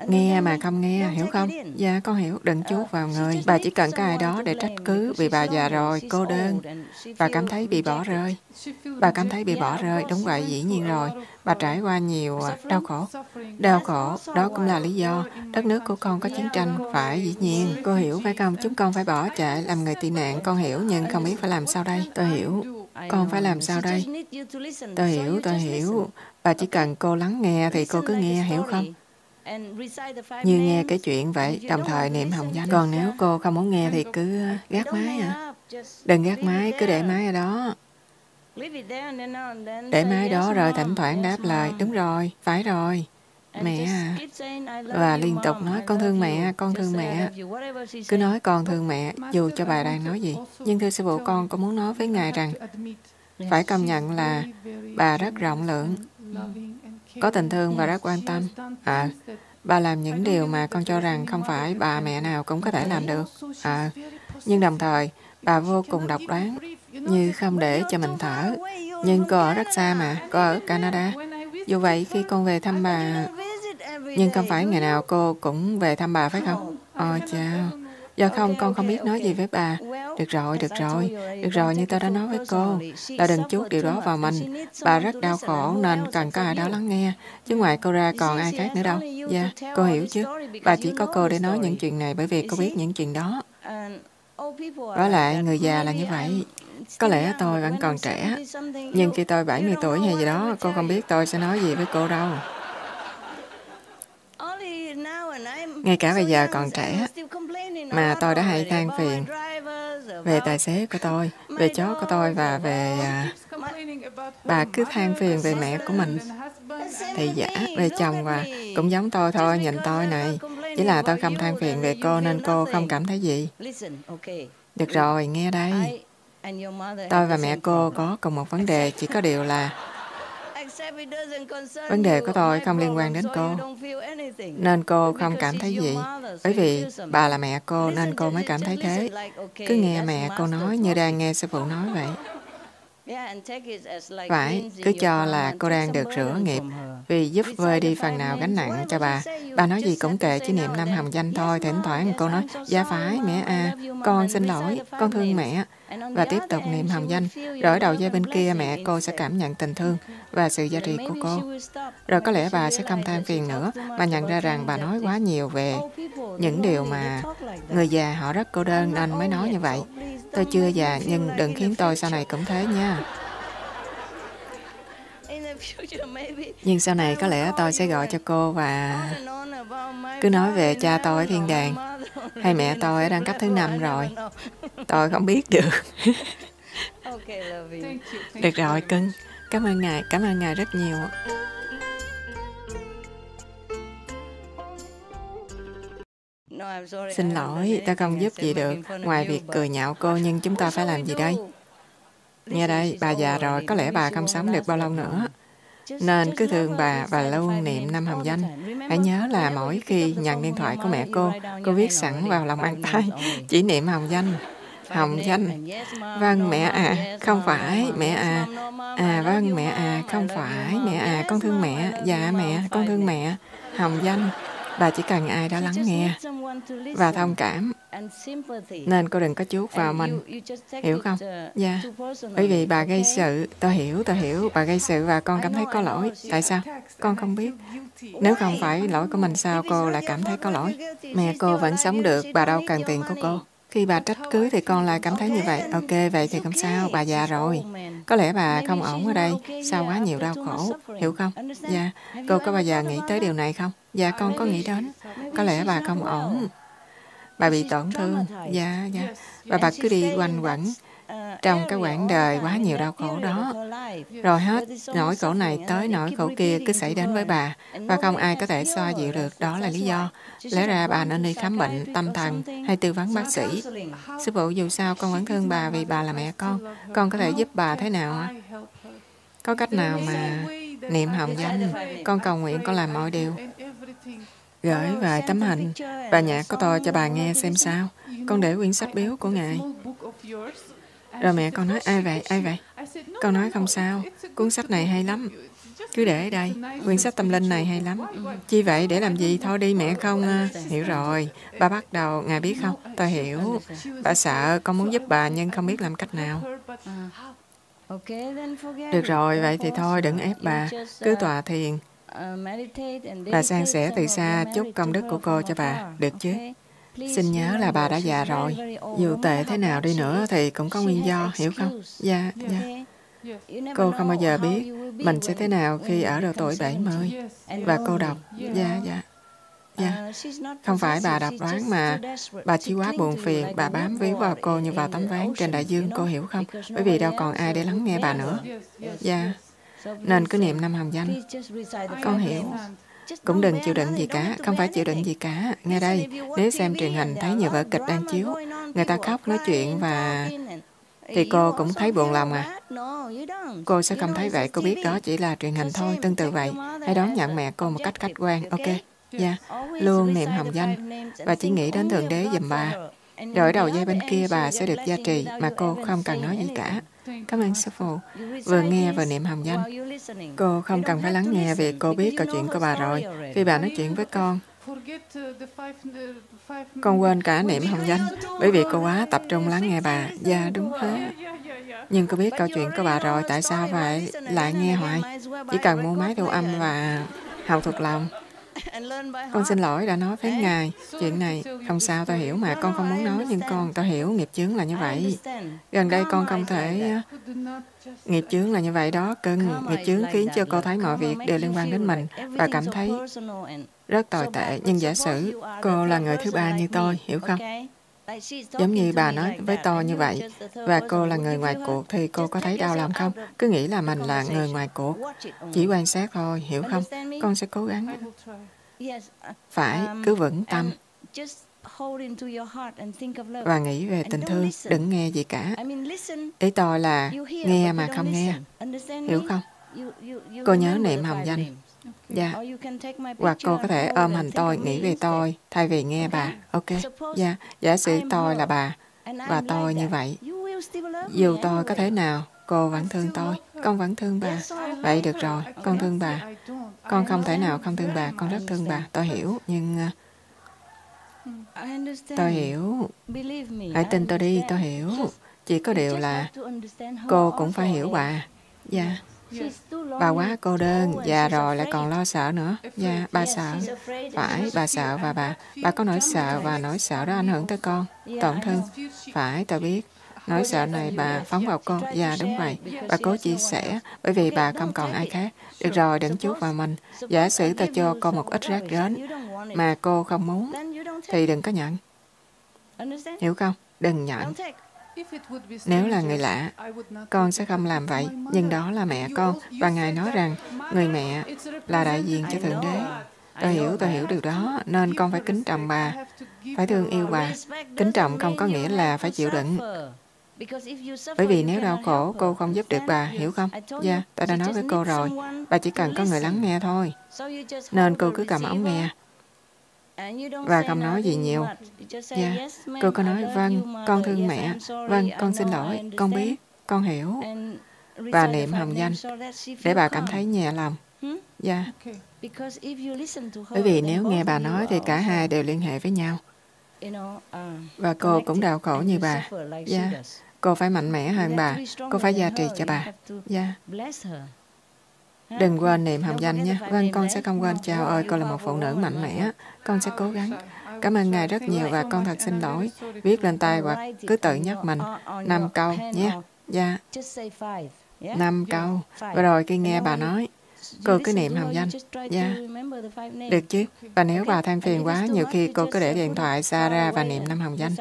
A: Nghe mà không nghe, hiểu không? Dạ, con hiểu. Đừng chuốt vào người. Bà chỉ cần có ai đó để trách cứ vì bà già rồi, cô đơn. Bà cảm thấy bị bỏ rơi. Bà cảm thấy bị bỏ rơi. Đúng vậy, dĩ nhiên rồi. Bà trải qua nhiều à, đau khổ. Đau khổ, đó cũng là lý do. Đất nước của con có chiến tranh, phải dĩ nhiên. Cô hiểu phải không? Chúng con phải bỏ chạy làm người tị nạn. Con hiểu, nhưng không biết phải làm sao đây. Tôi hiểu. Con phải làm sao đây? Tôi hiểu, tôi hiểu. Bà chỉ cần cô lắng nghe thì cô cứ nghe, hiểu không? Như nghe cái chuyện vậy, đồng thời niệm hồng danh. Còn nếu cô không muốn nghe thì cứ gác máy à. Đừng gác máy, cứ để máy ở đó. Để máy đó rồi thỉnh thoảng đáp lời, đúng rồi, phải rồi. Mẹ à. Và liên tục nói, con thương mẹ, con thương mẹ. Cứ nói con thương mẹ, dù cho bà đang nói gì. Nhưng thưa sư phụ, con có muốn nói với Ngài rằng, phải công nhận là bà rất rộng lượng, có tình thương và rất quan tâm. À, bà làm những điều mà con cho rằng không phải bà mẹ nào cũng có thể làm được. À, nhưng đồng thời, bà vô cùng độc đoán, như không để cho mình thở. Nhưng cô ở rất xa mà, cô ở Canada. Dù vậy, khi con về thăm bà... Nhưng không phải ngày nào cô cũng về thăm bà phải không? Ồ, chào. do không, con không biết nói gì với bà. Được rồi, được rồi. Được rồi, như tôi đã nói với cô. Là đừng chút điều đó vào mình. Bà rất đau khổ nên cần có ai đó lắng nghe. Chứ ngoài cô ra còn ai khác nữa đâu. Dạ, cô hiểu chứ. Bà chỉ có cô để nói những chuyện này bởi vì cô biết những chuyện đó. Với lại, người già là như vậy. Có lẽ tôi vẫn còn trẻ, nhưng khi tôi 70 tuổi hay gì đó, cô không biết tôi sẽ nói gì với cô đâu. Ngay cả bây giờ còn trẻ, mà tôi đã hay than phiền về tài xế của tôi, về chó của tôi và về... À, bà cứ than phiền về mẹ của mình. Thì giả, về chồng và cũng giống tôi thôi, nhìn tôi này. Chỉ là tôi không than phiền về cô nên cô không cảm thấy gì. Được rồi, nghe đây. Tôi và mẹ cô có cùng một vấn đề, chỉ có điều là vấn đề của tôi không liên quan đến cô, nên cô không cảm thấy gì. Bởi vì bà là mẹ cô nên cô mới cảm thấy thế. Cứ nghe mẹ cô nói như đang nghe sư phụ nói vậy. <laughs> Phải, cứ cho là cô đang được rửa nghiệp vì giúp vơi đi phần nào gánh nặng cho bà. Bà nói gì cũng kệ chỉ niệm năm hồng danh thôi. Thỉnh thoảng cô nói, dạ phải, mẹ à, con xin lỗi, con thương mẹ. Và tiếp tục niệm hồng danh. Rồi ở đầu dây bên kia mẹ cô sẽ cảm nhận tình thương và sự gia trì của cô. Rồi có lẽ bà sẽ không than phiền nữa mà nhận ra rằng bà nói quá nhiều về những điều mà người già họ rất cô đơn nên mới nói như vậy. Tôi chưa già nhưng đừng khiến tôi sau này cũng thế nha. Nhưng sau này có lẽ tôi sẽ gọi cho cô và cứ nói về cha tôi ở thiên đàng hay mẹ tôi ở đăng cấp thứ năm rồi. Tôi không biết được. được rồi, cưng. Cảm ơn Ngài, cảm ơn Ngài rất nhiều. Xin lỗi, ta không giúp gì được, ngoài việc cười nhạo cô, nhưng chúng ta phải làm gì đây? Nghe đây, bà già rồi, có lẽ bà không sống được bao lâu nữa. Nên cứ thương bà và luôn niệm năm hồng danh. Hãy nhớ là mỗi khi nhận điện thoại của mẹ cô, cô viết sẵn vào lòng bàn tay, chỉ niệm hồng danh. Hồng danh. Vâng, mẹ à, không phải, mẹ à. À, vâng, mẹ à, không phải, mẹ à, con thương mẹ. Dạ, mẹ, con thương mẹ. Hồng danh. Bà chỉ cần ai đó lắng nghe và thông cảm. Nên cô đừng có chuốt vào mình. Hiểu không? Dạ. Bởi vì bà gây sự. Tôi hiểu, tôi hiểu. Bà gây sự và con cảm thấy có lỗi. Tại sao? Con không biết. Nếu không phải lỗi của mình sao cô lại cảm thấy có lỗi? Mẹ cô vẫn sống được. Bà đâu cần tiền của cô. Khi bà trách cứ thì con lại cảm thấy như vậy. Ok, vậy thì không sao, bà già rồi. Có lẽ bà không ổn ở đây, sao quá nhiều đau khổ, hiểu không? Dạ, cô có bao giờ nghĩ tới điều này không? Dạ, con có nghĩ đến. Có lẽ bà không ổn. Bà bị tổn thương. Dạ, dạ. Và bà cứ đi quanh quẩn trong cái quãng đời quá nhiều đau khổ đó. Rồi hết, nỗi khổ này tới nỗi khổ kia cứ xảy đến với bà, và không ai có thể xoa dịu được, đó là lý do. Lẽ ra bà nên đi khám bệnh, tâm thần hay tư vấn bác sĩ. Sư phụ dù sao con vẫn thương bà vì bà là mẹ con. Con có thể giúp bà thế nào? Có cách nào mà niệm hồng danh, con cầu nguyện, con làm mọi điều. Gửi vài tấm hình và nhạc của tôi cho bà nghe xem sao. Con để quyển sách biếu của Ngài. Rồi mẹ con nói, ai vậy, ai vậy? Con nói không sao, cuốn sách này hay lắm. Cứ để ở đây, quyển sách tâm linh này hay lắm. Chi vậy, để làm gì? Thôi đi mẹ không. À. Hiểu rồi, bà bắt đầu, ngài biết không? Tôi hiểu. Bà sợ con muốn giúp bà nhưng không biết làm cách nào. Được rồi, vậy thì thôi, đừng ép bà. Cứ tòa thiền. Bà san sẻ từ xa chúc công đức của cô cho bà, được chứ? Xin nhớ là bà đã già rồi. Dù tệ thế nào đi nữa thì cũng có nguyên do, hiểu không? Dạ, dạ. Cô không bao giờ biết mình sẽ thế nào khi ở độ tuổi 70 và cô độc. Dạ, dạ. Dạ. Không phải bà đọc đoán mà bà chỉ quá buồn phiền, bà bám víu vào cô như vào tấm ván trên đại dương, cô hiểu không? Bởi vì đâu còn ai để lắng nghe bà nữa. Dạ. Nên cứ niệm năm hồng danh. Con hiểu. Cũng đừng chịu đựng gì cả, không phải chịu đựng gì cả. Nghe đây, nếu xem truyền hình thấy nhiều vở kịch đang chiếu, người ta khóc nói chuyện và thì cô cũng thấy buồn lòng à. Cô sẽ không thấy vậy, cô biết đó chỉ là truyền hình thôi, tương tự vậy. Hãy đón nhận mẹ cô một cách khách quan, ok? Dạ, yeah. luôn niệm hồng danh và chỉ nghĩ đến Thượng Đế dùm bà. Rồi đầu dây bên kia bà sẽ được gia trì mà cô không cần nói gì cả. Cảm ơn sư phụ. Vừa nghe vừa niệm hồng danh. Cô không cần phải lắng nghe vì cô biết câu chuyện của bà rồi. Vì bà nói chuyện với con. Con quên cả niệm hồng danh, bởi vì cô quá tập trung lắng nghe bà. Dạ đúng thế. Nhưng cô biết câu chuyện của bà rồi. Tại sao vậy lại nghe hoài? Chỉ cần mua máy thu âm và học thuộc lòng. Con xin lỗi đã nói với Ngài chuyện này. Không sao, tôi hiểu mà. Con không muốn nói, nhưng con, tôi hiểu nghiệp chướng là như vậy. Gần đây con không thể... Nghiệp chướng là như vậy đó, cưng. Nghiệp chướng khiến cho cô thấy mọi việc đều liên quan đến mình và cảm thấy rất tồi tệ. Nhưng giả sử cô là người thứ ba như tôi, hiểu không? Giống như bà nói với tôi như vậy, và cô là người ngoài cuộc thì cô có thấy đau lòng không? Cứ nghĩ là mình là người ngoài cuộc. Chỉ quan sát thôi, hiểu không? Con sẽ cố gắng. Phải, cứ vững tâm. và nghĩ về tình thương. Đừng nghe gì cả. Ý tôi là nghe mà không nghe. Hiểu không? Cô nhớ niệm hồng danh. Dạ. Hoặc cô có thể ôm hành tôi, nghĩ về tôi, thay vì nghe bà. Ok. Dạ. Giả sử tôi là bà, và tôi như vậy. Dù tôi có thế nào, cô vẫn thương tôi. Con vẫn thương bà. Vậy được rồi, con thương bà. Con không thể nào không thương bà, con rất thương bà. Tôi hiểu, nhưng... Tôi hiểu. Hãy tin tôi đi, tôi hiểu. Chỉ có điều là cô cũng phải hiểu bà. Dạ. Bà quá cô đơn, già rồi lại còn lo sợ nữa. Dạ, bà sợ. Phải, bà sợ và bà, bà có nỗi sợ và nỗi sợ đó ảnh hưởng tới con, tổn thương. Phải, tôi biết. Nỗi sợ này bà phóng vào con. Dạ, đúng vậy. Bà cố chia sẻ, bởi vì bà không còn ai khác. Được rồi, đừng chút vào mình. Giả sử ta cho cô một ít rác rến mà cô không muốn, thì đừng có nhận. Hiểu không? Đừng nhận. Nếu là người lạ, con sẽ không làm vậy, nhưng đó là mẹ con, và Ngài nói rằng người mẹ là đại diện cho Thượng Đế. Tôi hiểu, tôi hiểu điều đó, nên con phải kính trọng bà, phải thương yêu bà. Kính trọng không có nghĩa là phải chịu đựng. Bởi vì nếu đau khổ, cô không giúp được bà, hiểu không? Dạ, yeah, tôi đã nói với cô rồi. Bà chỉ cần có người lắng nghe thôi. Nên cô cứ cầm ống nghe và không nói gì nhiều. Dạ, cô có nói, vâng, con thương mẹ, vâng, con xin lỗi, con biết, con hiểu. Và niệm hồng danh, để bà cảm thấy nhẹ lòng. Dạ. Bởi vì nếu nghe bà nói thì cả hai đều liên hệ với nhau. Và cô cũng đau khổ như bà. Dạ. Cô phải mạnh mẽ hơn bà. Cô phải gia trì cho bà. Dạ. Đừng quên niệm hồng danh nha Vâng, con sẽ không quên. Chào ơi, con là một phụ nữ mạnh mẽ. Con sẽ cố gắng. Cảm ơn Ngài rất nhiều và con thật xin lỗi. Viết lên tay hoặc cứ tự nhắc mình. Năm câu nhé. Dạ. Năm câu. Và rồi khi nghe bà nói, cô cứ niệm hồng danh. Dạ. Được chứ. Và nếu bà than phiền quá, nhiều khi cô cứ để điện thoại xa ra và niệm năm hồng danh.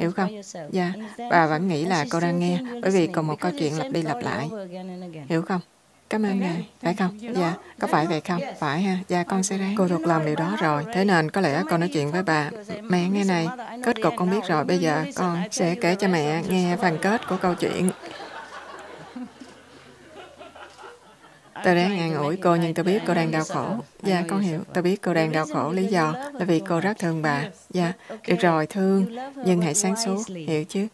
A: Hiểu không? Dạ. Bà vẫn nghĩ là cô đang nghe, bởi vì còn một câu chuyện lặp đi lặp lại. Hiểu không? Cảm ơn Ngài, phải không? Dạ, có phải vậy không? Phải ha, dạ con sẽ ráng. Cô thuộc lòng điều đó rồi, thế nên có lẽ con nói chuyện với bà. Mẹ nghe này, kết cục con biết rồi, bây giờ con sẽ kể cho mẹ nghe phần kết của câu chuyện. <laughs> Tôi đang an ủi cô nhưng tôi biết cô đang đau khổ. Dạ, con hiểu. Tôi biết cô đang đau khổ. Lý do là vì cô rất thương bà. Dạ, được rồi, thương. Nhưng hãy sáng suốt, hiểu chứ?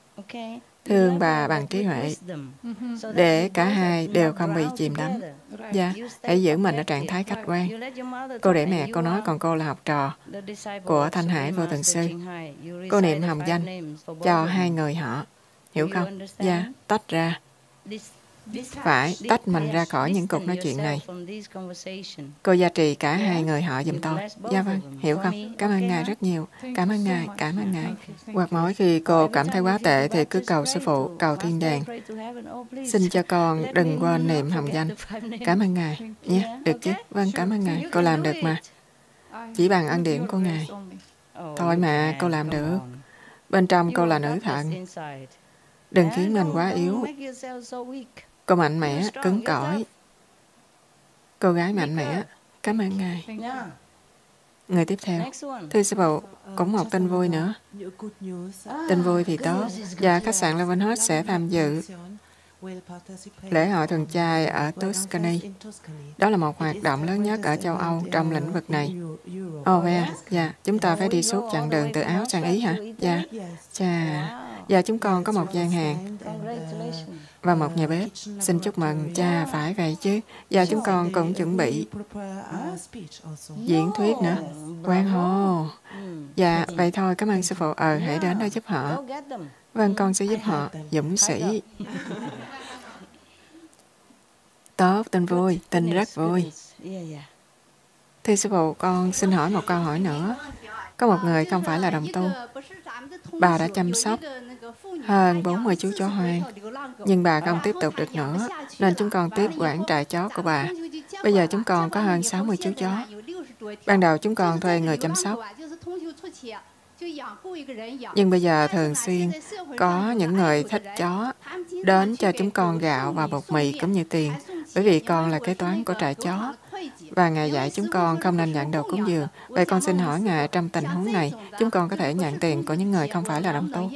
A: Thương bà bằng trí huệ để cả hai đều không bị chìm đắm. Dạ, hãy giữ mình ở trạng thái khách quan. Cô để mẹ cô nói còn cô là học trò của Thanh Hải Vô Tần Sư. Cô niệm hồng danh cho hai người họ. Hiểu không? Dạ, tách ra phải tách mình ra khỏi những cuộc nói chuyện này. Cô gia trì cả hai người họ giùm tôi. Dạ vâng, hiểu không? Cảm ơn Ngài rất nhiều. Cảm ơn Ngài, cảm ơn Ngài. Hoặc mỗi khi cô cảm thấy quá tệ thì cứ cầu sư phụ, cầu thiên đàng. Xin cho con đừng quên niệm hồng danh. Cảm ơn Ngài. Nhé, được chứ? Vâng, cảm ơn Ngài. Cô làm được mà. Chỉ bằng ân điển của Ngài. Thôi mà, cô làm được. Bên trong cô là nữ thận. Đừng khiến mình quá yếu. Cô mạnh mẽ, cứng cỏi. Cô gái mạnh mẽ. Cảm ơn Ngài. Người tiếp theo. Thưa sư phụ, cũng một tin vui nữa. Tin vui thì tốt. Và khách sạn Leavenworth sẽ tham dự lễ hội thường trai ở Tuscany. Đó là một hoạt động lớn nhất ở châu Âu trong lĩnh vực này. Oh, yeah, dạ, chúng ta phải đi suốt chặng đường từ Áo sang Ý hả? Dạ, chà, và chúng con có một gian hàng và một nhà bếp. Xin chúc mừng cha phải vậy chứ. Và chúng con cũng chuẩn bị diễn thuyết nữa. Quan hồ. Dạ, vậy thôi, cảm ơn sư phụ. Ờ, hãy đến đó giúp họ. Vâng, con sẽ giúp họ. Dũng sĩ. Tốt, tin vui, tin rất vui. Thưa sư phụ, con xin hỏi một câu hỏi nữa. Có một người không phải là đồng tu. Bà đã chăm sóc hơn 40 chú chó hoang, nhưng bà không tiếp tục được nữa, nên chúng con tiếp quản trại chó của bà. Bây giờ chúng con có hơn 60 chú chó. Ban đầu chúng con thuê người chăm sóc, nhưng bây giờ thường xuyên có những người thích chó đến cho chúng con gạo và bột mì cũng như tiền, bởi vì con là kế toán của trại chó và Ngài dạy chúng con không nên nhận đồ cúng dường. Vậy con xin hỏi Ngài trong tình huống này, chúng con có thể nhận tiền của những người không phải là đồng tu?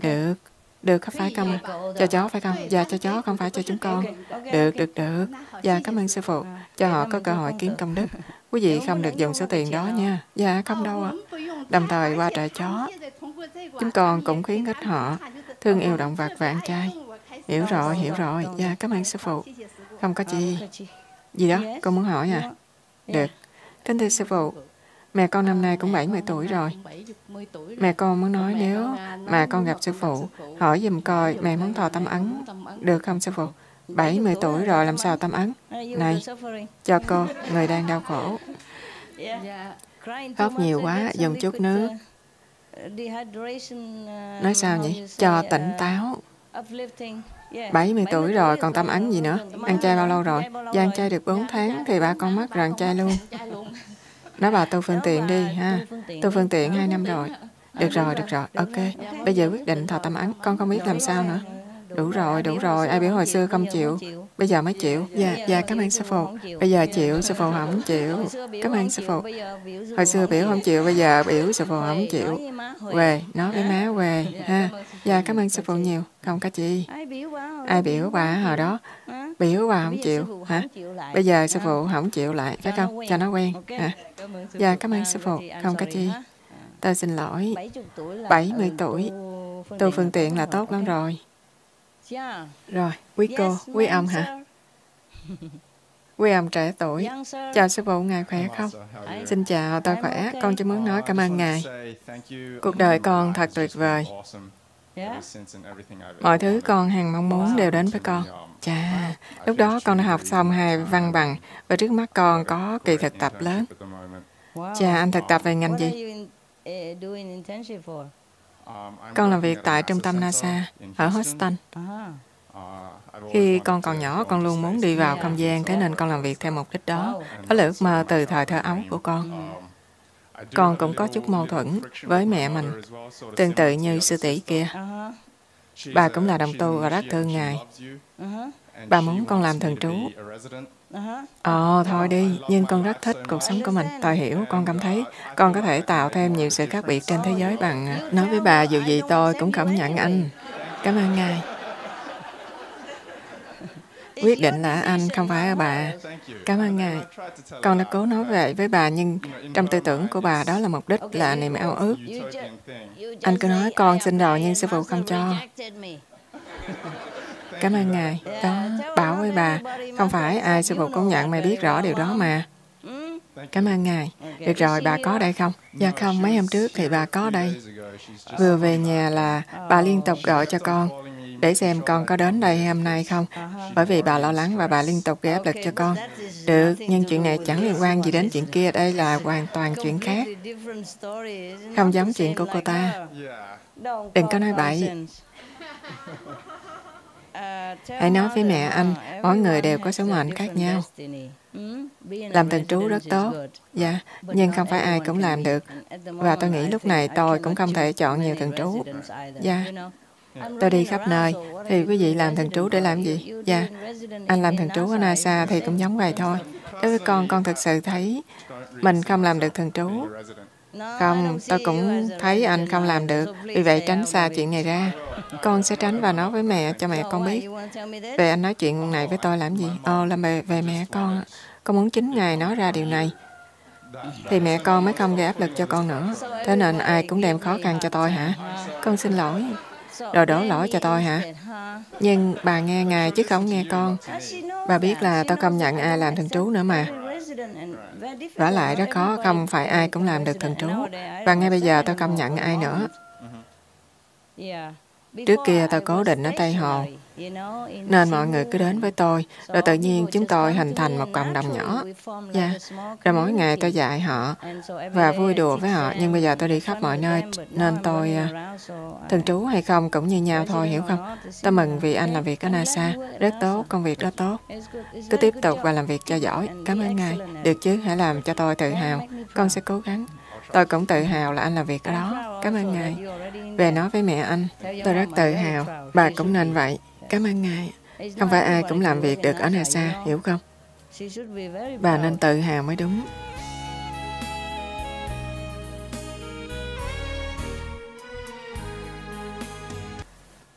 A: Được. Được, phải không? Cho chó phải không? Dạ, cho chó không phải cho chúng con. Được, được, được. Dạ, cảm ơn sư phụ. Cho họ có cơ hội kiếm công đức. <laughs> Quý vị không được dùng số tiền đó nha. Dạ, không đâu ạ. Đồng thời qua trại chó, chúng con cũng khuyến khích họ thương yêu động vật và ăn chay. Hiểu rồi, hiểu rồi. Dạ, cảm ơn sư phụ. Không có chi. Gì đó, con muốn hỏi à? Được. Kính thưa sư phụ, mẹ con năm nay cũng 70 tuổi rồi. Mẹ con muốn nói nếu mà con gặp sư phụ, hỏi dùm coi mẹ muốn thọ tâm ấn, được không sư phụ? 70 tuổi rồi làm sao tâm ấn? Này, cho cô, người đang đau khổ. Khóc nhiều quá, dùng chút nước. Nói sao nhỉ? Cho tỉnh táo. 70 tuổi rồi, còn tâm ấn gì nữa? Ăn chay bao lâu rồi? Dạ ăn chay được 4 tháng thì ba con mất rồi ăn chay luôn. Nói bà tu phương tiện đi ha. Tu phương tiện 2 năm rồi. Được rồi, được rồi, ok. Bây giờ quyết định thọ tâm ấn, con không biết làm sao nữa. Đủ rồi, đủ rồi, ai biểu hồi xưa không chịu, bây giờ mới chịu. Dạ, dạ, cảm ơn sư phụ. Bây giờ chịu, sư phụ không chịu. Cảm ơn sư phụ. Hồi xưa biểu không chịu, bây giờ biểu sư phụ không chịu. Về, nói với má về, ha. Dạ, cảm ơn sư phụ nhiều, không có gì. Ai biểu bà hồi đó, biểu bà không chịu, hả? Bây giờ sư phụ không chịu lại, phải không? Cho nó quen, hả? Dạ, cảm ơn sư phụ, không có chi. Tôi xin lỗi, 70 tuổi, tu phương tiện là tốt lắm rồi. Rồi, quý cô, quý ông hả? <laughs> Quý ông trẻ tuổi, chào sư phụ, Ngài khỏe không? Xin chào, tôi khỏe, con chỉ muốn nói cảm ơn Ngài. Cuộc đời con thật tuyệt vời. Mọi thứ con hàng mong muốn đều đến với con. Chà, lúc đó con đã học xong hai văn bằng và trước mắt con có kỳ thực tập lớn. Chà, anh thực tập về ngành gì? Con làm việc tại trung tâm NASA ở Houston. Khi con còn nhỏ, con luôn muốn đi vào không gian, thế nên con làm việc theo mục đích đó. Đó là ước mơ từ thời thơ ấu của con. Con cũng có chút mâu thuẫn với mẹ mình, tương tự như sư tỷ kia. Bà cũng là đồng tu và rất thương Ngài. Bà muốn con làm thần trú. Ồ, thôi đi, nhưng con rất thích cuộc sống của mình. Tôi hiểu, con cảm thấy con có thể tạo thêm nhiều sự khác biệt trên thế giới bằng nói với bà dù gì tôi cũng cảm nhận anh. Cảm ơn Ngài. Quyết định là anh, không phải là bà. Cảm ơn Ngài. Con đã cố nói vậy với bà, nhưng trong tư tưởng của bà đó là mục đích là niềm ao ước. Anh cứ nói con xin rồi nhưng sư phụ không cho. Cảm ơn Ngài. Đó, bảo với bà, không phải ai sư phụ công nhận mày biết rõ điều đó mà. Cảm ơn Ngài. Được rồi, bà có đây không? Dạ không, mấy hôm trước thì bà có đây. Vừa về nhà là bà liên tục gọi cho con để xem con có đến đây hôm nay không, bởi vì bà lo lắng và bà liên tục gây áp lực cho con. Được, nhưng chuyện này chẳng liên quan gì đến chuyện kia, đây là hoàn toàn chuyện khác. Không giống chuyện của cô ta. Đừng có nói bậy. Hãy nói với mẹ anh, mỗi người đều có số mệnh khác nhau. Làm thần trú rất tốt, dạ, nhưng không phải ai cũng làm được. Và tôi nghĩ lúc này tôi cũng không thể chọn nhiều thần trú. Dạ, tôi đi khắp nơi, thì quý vị làm thần trú để làm gì? Dạ, anh làm thần trú ở NASA thì cũng giống vậy thôi. Đối với con, con thực sự thấy mình không làm được thần trú. Không, tôi cũng thấy anh không làm được, vì vậy tránh xa chuyện này ra. Con sẽ tránh và nói với mẹ cho mẹ con biết. Về anh nói chuyện này với tôi làm gì? Ồ, là về, về mẹ con. Con muốn chính Ngài nói ra điều này. Thì mẹ con mới không gây áp lực cho con nữa. Thế nên ai cũng đem khó khăn cho tôi hả? Con xin lỗi. Rồi đổ lỗi cho tôi hả? Nhưng bà nghe Ngài chứ không nghe con. Bà biết là tôi không nhận ai làm thần trú nữa mà. Vả lại rất khó, không phải ai cũng làm được thần trú. Và ngay bây giờ tôi không nhận ai nữa. Trước kia tôi cố định ở Tây Hồ, nên mọi người cứ đến với tôi, rồi tự nhiên chúng tôi hình thành một cộng đồng nhỏ. Yeah. Rồi mỗi ngày tôi dạy họ và vui đùa với họ, nhưng bây giờ tôi đi khắp mọi nơi, nên tôi à, thường trú hay không cũng như nhau thôi, hiểu không? Tôi mừng vì anh làm việc ở NASA, rất tốt, công việc rất tốt. Cứ tiếp tục và làm việc cho giỏi. Cảm ơn Ngài. Được chứ, hãy làm cho tôi tự hào. Con sẽ cố gắng. Tôi cũng tự hào là anh làm việc ở đó. Cảm ơn Ngài. Về nói với mẹ anh, tôi rất tự hào. Bà cũng nên vậy. Cảm ơn Ngài. Không phải ai cũng làm việc được ở NASA, hiểu không? Bà nên tự hào mới đúng.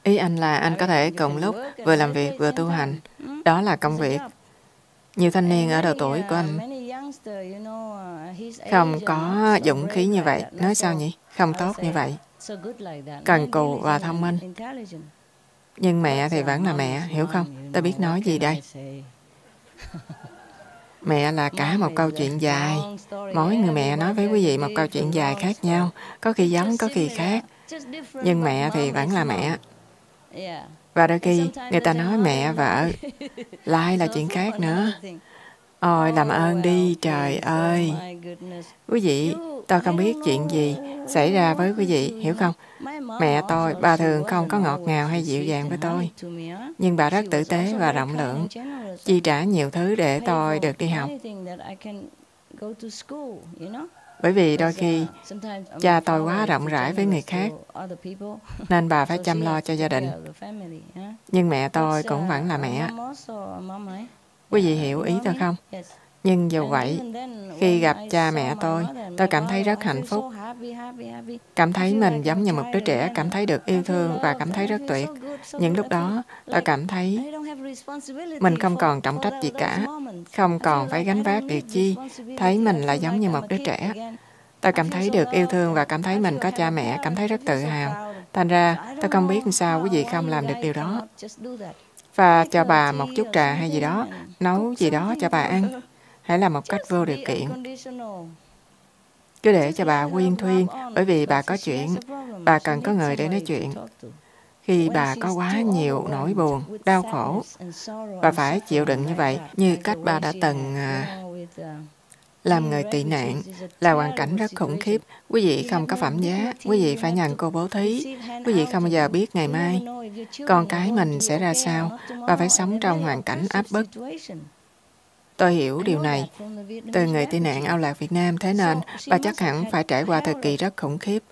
A: Ý anh là anh có thể cùng lúc vừa làm việc vừa tu hành. Đó là công việc. Nhiều thanh niên ở độ tuổi của anh không có dũng khí như vậy. Nói sao nhỉ? Không tốt như vậy. Cần cù và thông minh. Nhưng mẹ thì vẫn là mẹ, hiểu không? Ta biết nói gì đây? <laughs> Mẹ là cả một câu chuyện dài. Mỗi người mẹ nói với quý vị một câu chuyện dài khác nhau. Có khi giống, có khi khác. Nhưng mẹ thì vẫn là mẹ. Và đôi khi người ta nói mẹ vợ, lại là <laughs> chuyện khác nữa. Ôi, làm ơn đi, trời ơi. Quý vị, tôi không biết chuyện gì xảy ra với quý vị, hiểu không? Mẹ tôi, bà thường không có ngọt ngào hay dịu dàng với tôi. Nhưng bà rất tử tế và rộng lượng, chi trả nhiều thứ để tôi được đi học. Bởi vì đôi khi cha tôi quá rộng rãi với người khác, nên bà <laughs> phải chăm lo cho gia đình. Nhưng mẹ tôi cũng vẫn là mẹ. Quý vị hiểu ý tôi không? Nhưng dù vậy, khi gặp cha mẹ tôi, tôi cảm thấy rất hạnh phúc. Cảm thấy mình giống như một đứa trẻ, cảm thấy được yêu thương và cảm thấy rất tuyệt. Những lúc đó, tôi cảm thấy mình không còn trọng trách gì cả, không còn phải gánh vác điều chi, thấy mình là giống như một đứa trẻ. Tôi cảm thấy được yêu thương và cảm thấy mình có cha mẹ, cảm thấy rất tự hào. Thành ra, tôi không biết sao quý vị không làm được điều đó. Và cho bà một chút trà hay gì đó, nấu gì đó cho bà ăn. Hãy làm một cách vô điều kiện. Cứ để cho bà quyên thuyên, bởi vì bà có chuyện, bà cần có người để nói chuyện. Khi bà có quá nhiều nỗi buồn, đau khổ, bà phải chịu đựng như vậy, như cách bà đã từng à, làm người tị nạn là hoàn cảnh rất khủng khiếp. Quý vị không có phẩm giá, quý vị phải nhận cô bố thí. Quý vị không bao giờ biết ngày mai con cái mình sẽ ra sao và phải sống trong hoàn cảnh áp bức. Tôi hiểu điều này từ người tị nạn Âu Lạc Việt Nam, thế nên bà chắc hẳn phải trải qua thời kỳ rất khủng khiếp.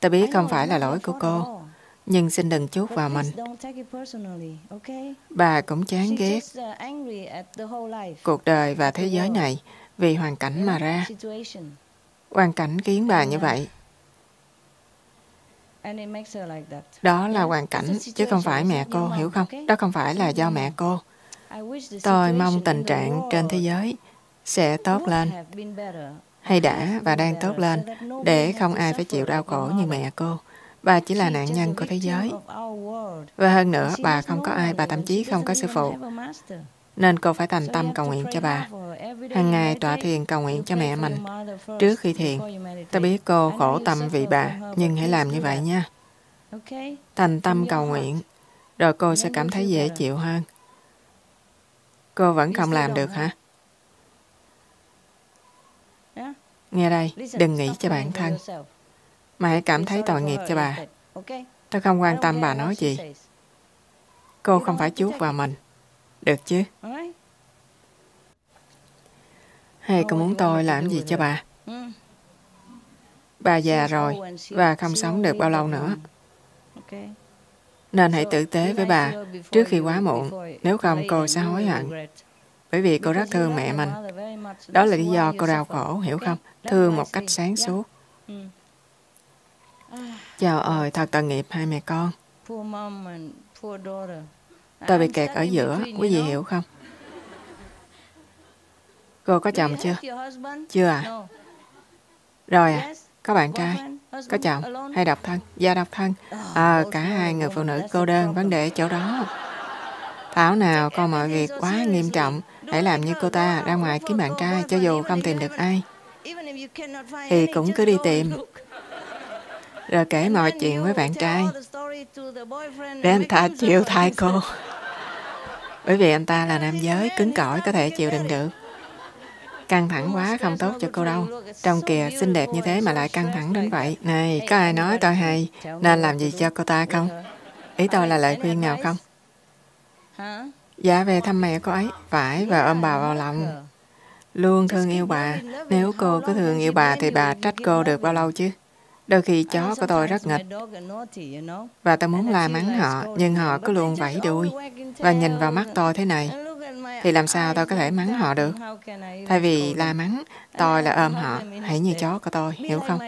A: Tôi biết không phải là lỗi của cô, nhưng xin đừng chút vào mình. Bà cũng chán ghét cuộc đời và thế giới này vì hoàn cảnh mà ra. Hoàn cảnh khiến bà như vậy. Đó là hoàn cảnh, chứ không phải mẹ cô, hiểu không? Đó không phải là do mẹ cô. Tôi mong tình trạng trên thế giới sẽ tốt lên, hay đã và đang tốt lên, để không ai phải chịu đau khổ như mẹ cô. Bà chỉ là nạn nhân của thế giới. Và hơn nữa, bà không có ai, bà thậm chí không có sư phụ. Nên cô phải thành tâm cầu nguyện cho bà. Hàng ngày tọa thiền cầu nguyện cho mẹ mình. Trước khi thiền, tôi biết cô khổ tâm vì bà, nhưng hãy làm như vậy nha. Thành tâm cầu nguyện, rồi cô sẽ cảm thấy dễ chịu hơn. Cô vẫn không làm được hả? Nghe đây, đừng nghĩ cho bản thân mà hãy cảm thấy tội nghiệp cho bà. Tôi không quan tâm bà nói gì. Cô không phải chuốt vào mình. Được chứ? Hay cô muốn tôi làm gì cho bà? Bà già rồi và không sống được bao lâu nữa. Nên hãy tử tế với bà trước khi quá muộn, nếu không cô sẽ hối hận. Bởi vì cô rất thương mẹ mình. Đó là lý do cô đau khổ, hiểu không? Thương một cách sáng suốt. Chào ơi, thật tội nghiệp hai mẹ con. Tôi bị kẹt ở giữa, quý vị hiểu không? Cô có chồng chưa? Chưa à? Rồi à? Có bạn trai? Có chồng? Hay độc thân? Gia độc thân? À, cả hai người phụ nữ cô đơn, vấn đề chỗ đó. Thảo nào con mọi việc quá nghiêm trọng, hãy làm như cô ta ra ngoài kiếm bạn trai cho dù không tìm được ai. Thì cũng cứ đi tìm rồi kể mọi chuyện với bạn trai. Để anh ta chịu thay cô. Bởi vì anh ta là nam giới, cứng cỏi, có thể chịu đựng được. Căng thẳng quá không tốt cho cô đâu. Trong kìa, xinh đẹp như thế mà lại căng thẳng đến vậy. Này, có ai nói tôi hay? Nên làm gì cho cô ta không? Ý tôi là lời khuyên nào không? Dạ về thăm mẹ cô ấy. Phải và ôm bà vào lòng. Luôn thương yêu bà. Nếu cô cứ thương yêu bà thì bà trách cô được bao lâu chứ? Đôi khi chó của tôi rất nghịch và tôi muốn la mắng họ, nhưng họ cứ luôn vẫy đuôi và nhìn vào mắt tôi thế này. thì làm sao tôi có thể mắng họ được? Thay vì la mắng, tôi là ôm họ, hãy như chó của tôi, hiểu không?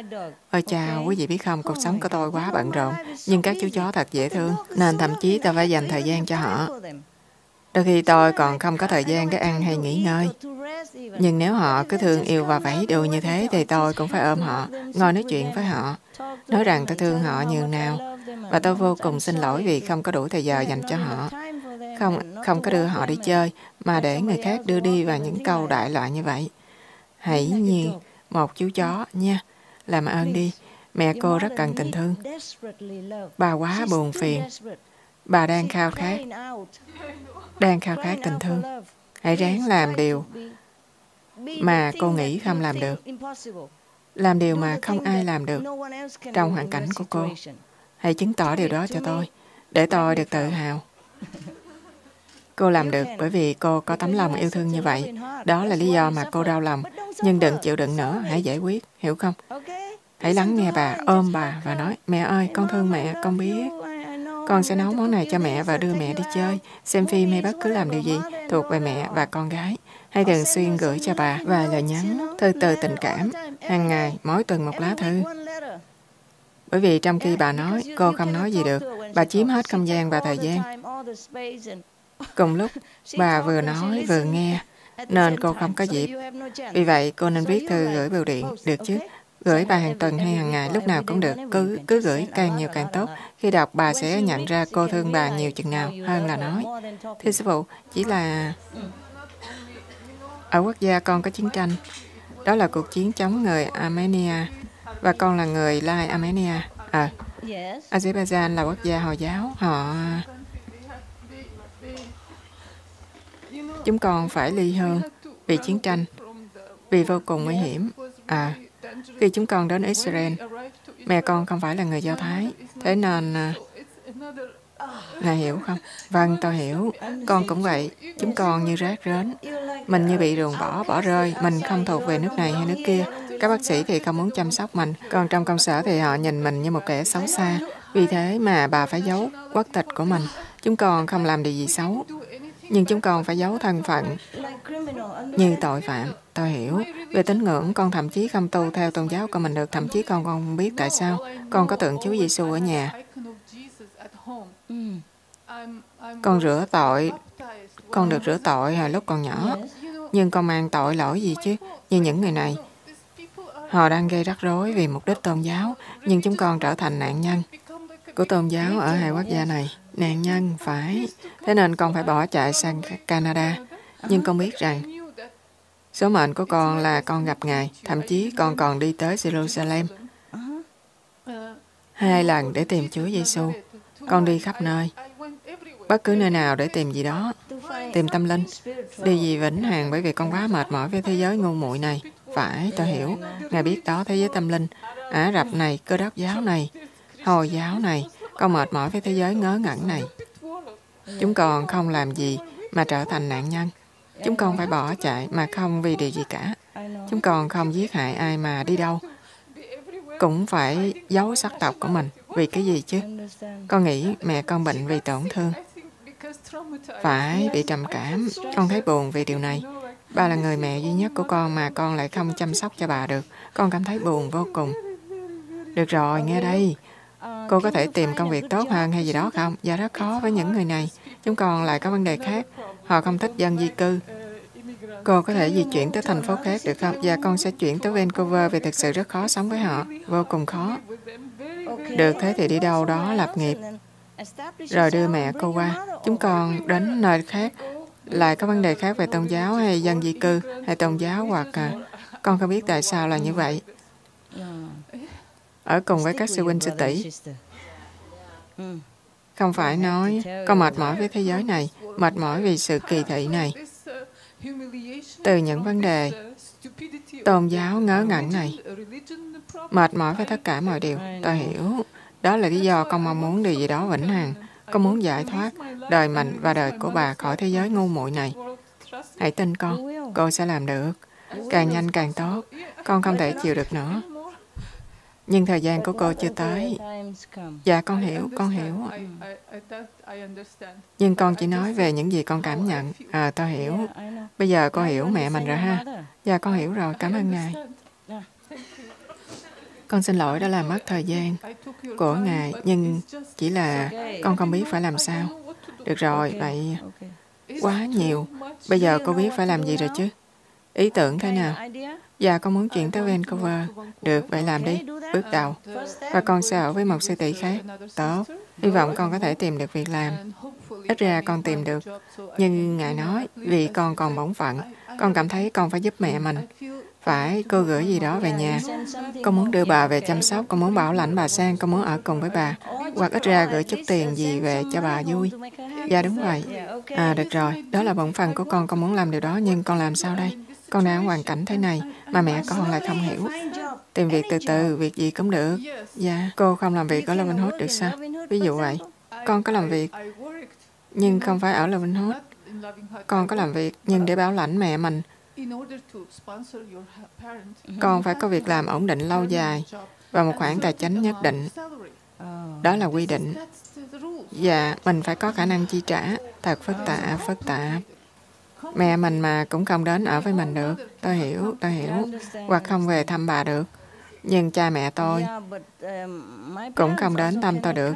A: Ôi chào, quý vị biết không, cuộc sống của tôi quá bận rộn, nhưng các chú chó thật dễ thương, nên thậm chí tôi phải dành thời gian cho họ. Đôi khi tôi còn không có thời gian để ăn hay nghỉ ngơi. Nhưng nếu họ cứ thương yêu và vẫy đùa như thế thì tôi cũng phải ôm họ, ngồi nói chuyện với họ, nói rằng tôi thương họ nhường nào. Và tôi vô cùng xin lỗi vì không có đủ thời giờ dành cho họ. Không không có đưa họ đi chơi, mà để người khác đưa đi vào những câu đại loại như vậy. Hãy như một chú chó nha. Làm ơn đi. Mẹ cô rất cần tình thương. Bà quá buồn phiền. Bà đang khao khát. Đang khao khát tình thương. Hãy ráng làm điều mà cô nghĩ không làm được. Làm điều mà không ai làm được trong hoàn cảnh của cô. Hãy chứng tỏ điều đó cho tôi, để tôi được tự hào. Cô làm được bởi vì cô có tấm lòng yêu thương như vậy. Đó là lý do mà cô đau lòng. Nhưng đừng chịu đựng nữa, hãy giải quyết, hiểu không? Hãy lắng nghe bà, ôm bà và nói, mẹ ơi, con thương mẹ, con biết. Con sẽ nấu món này cho mẹ và đưa mẹ đi chơi, xem phim hay bất cứ làm điều gì thuộc về mẹ và con gái. hay thường xuyên gửi cho bà vài lời nhắn, thư từ tình cảm, hàng ngày, mỗi tuần một lá thư. Bởi vì trong khi bà nói, cô không nói gì được, bà chiếm hết không gian và thời gian. Cùng lúc, bà vừa nói vừa nghe, nên cô không có dịp. Vì vậy, cô nên viết thư gửi bưu điện, được chứ? Gửi bài hàng tuần hay hàng ngày lúc nào cũng được, cứ cứ gửi càng nhiều càng tốt. Khi đọc, bà sẽ nhận ra cô thương bà nhiều chừng nào hơn là nói. Thưa sư phụ, chỉ là... Ở quốc gia con có chiến tranh. Đó là cuộc chiến chống người Armenia và con là người Lai Armenia. À, Azerbaijan là quốc gia Hồi giáo. Họ... Chúng con phải ly hôn vì chiến tranh, vì vô cùng nguy hiểm. À, khi chúng con đến Israel, mẹ con không phải là người Do Thái, thế nên... À, Ngài hiểu không? Vâng, tôi hiểu. Con cũng vậy. Chúng con như rác rến. Mình như bị ruồng bỏ, bỏ rơi. Mình không thuộc về nước này hay nước kia. Các bác sĩ thì không muốn chăm sóc mình. Còn trong công sở thì họ nhìn mình như một kẻ xấu xa. Vì thế mà bà phải giấu quốc tịch của mình. Chúng con không làm điều gì xấu. Nhưng chúng con phải giấu thân phận như tội phạm. Tôi hiểu. Về tín ngưỡng, con thậm chí không tu theo tôn giáo của mình được. Thậm chí con không biết tại sao. Con có tượng Chúa Giêsu ở nhà. Con rửa tội, con được rửa tội hồi lúc còn nhỏ, nhưng con mang tội lỗi gì chứ? Như những người này, họ đang gây rắc rối vì mục đích tôn giáo, nhưng chúng con trở thành nạn nhân của tôn giáo ở hai quốc gia này. Nạn nhân, phải. Thế nên con phải bỏ chạy sang Canada. Nhưng con biết rằng số mệnh của con là con gặp Ngài, thậm chí con còn đi tới Jerusalem hai lần để tìm Chúa Giêsu. Con đi khắp nơi, bất cứ nơi nào để tìm gì đó, tìm tâm linh. Đi gì vĩnh hằng bởi vì con quá mệt mỏi với thế giới ngu muội này. Phải, tôi hiểu. Ngài biết đó thế giới tâm linh. Ả Rập này, cơ đốc giáo này, Hồi giáo này, con mệt mỏi với thế giới ngớ ngẩn này. Chúng còn không làm gì mà trở thành nạn nhân. Chúng con phải bỏ chạy mà không vì điều gì cả. Chúng còn không giết hại ai mà đi đâu. Cũng phải giấu sắc tộc của mình. Vì cái gì chứ? Con nghĩ mẹ con bệnh vì tổn thương. Phải bị trầm cảm. Con thấy buồn vì điều này. Bà là người mẹ duy nhất của con mà con lại không chăm sóc cho bà được. Con cảm thấy buồn vô cùng. Được rồi, nghe đây. Cô có thể tìm công việc tốt hơn hay gì đó không? Dạ rất khó với những người này. Chúng còn lại có vấn đề khác. Họ không thích dân di cư. Cô có thể di chuyển tới thành phố khác được không? Dạ con sẽ chuyển tới Vancouver vì thực sự rất khó sống với họ. Vô cùng khó. Được thế thì đi đâu đó lập nghiệp. Rồi đưa mẹ cô qua. Chúng còn đến nơi khác. Lại có vấn đề khác về tôn giáo hay dân di cư hay tôn giáo hoặc à, con không biết tại sao là như vậy. Ở cùng với các sư huynh sư tỷ. Không phải nói con mệt mỏi với thế giới này, mệt mỏi vì sự kỳ thị này. Từ những vấn đề tôn giáo ngớ ngẩn này, mệt mỏi với tất cả mọi điều, tôi hiểu. Đó là lý do con mong muốn điều gì đó vĩnh hằng. Con muốn giải thoát đời mình và đời của bà khỏi thế giới ngu muội này. Hãy tin con, cô sẽ làm được. Càng nhanh càng tốt. Con không thể chịu được nữa. Nhưng thời gian của cô chưa tới. Dạ, con hiểu, con hiểu. Nhưng con chỉ nói về những gì con cảm nhận. À, tôi hiểu. Bây giờ con hiểu mẹ mình rồi ha. Dạ, con hiểu rồi. Cảm ơn Ngài. Con xin lỗi đã làm mất thời gian của Ngài, nhưng chỉ là con không biết phải làm sao. Được rồi, vậy quá nhiều. Bây giờ cô biết phải làm gì rồi chứ? Ý tưởng thế nào? Dạ, con muốn chuyển tới Vancouver. Được, vậy làm đi. Bước đầu. Và con sẽ ở với một sư tỷ khác. Tốt. Hy vọng con có thể tìm được việc làm. Ít ra con tìm được. Nhưng Ngài nói, vì con còn bổn phận, con cảm thấy con phải giúp mẹ mình. Phải, cô gửi gì đó về nhà. Con muốn đưa bà về chăm sóc, con muốn bảo lãnh bà sang, con muốn ở cùng với bà. Hoặc ít ra gửi chút tiền gì về cho bà vui. Dạ đúng vậy. À được rồi, đó là bổn phận của con, con muốn làm điều đó, nhưng con làm sao đây? Con đã hoàn cảnh thế này mà mẹ con lại không hiểu. Tìm việc từ từ, việc gì cũng được. Dạ, cô không làm việc ở Loving Hood được sao? Ví dụ vậy. Con có làm việc, nhưng không phải ở Loving Hood. Con có làm việc, nhưng để bảo lãnh mẹ mình. Con phải có việc làm ổn định lâu dài và một khoản tài chính nhất định. Đó là quy định. Dạ, mình phải có khả năng chi trả. Thật phức tạp, phức tạp. Mẹ mình mà cũng không đến ở với mình được. Tôi hiểu, tôi hiểu. Hoặc không về thăm bà được. Nhưng cha mẹ tôi cũng không đến thăm tôi được.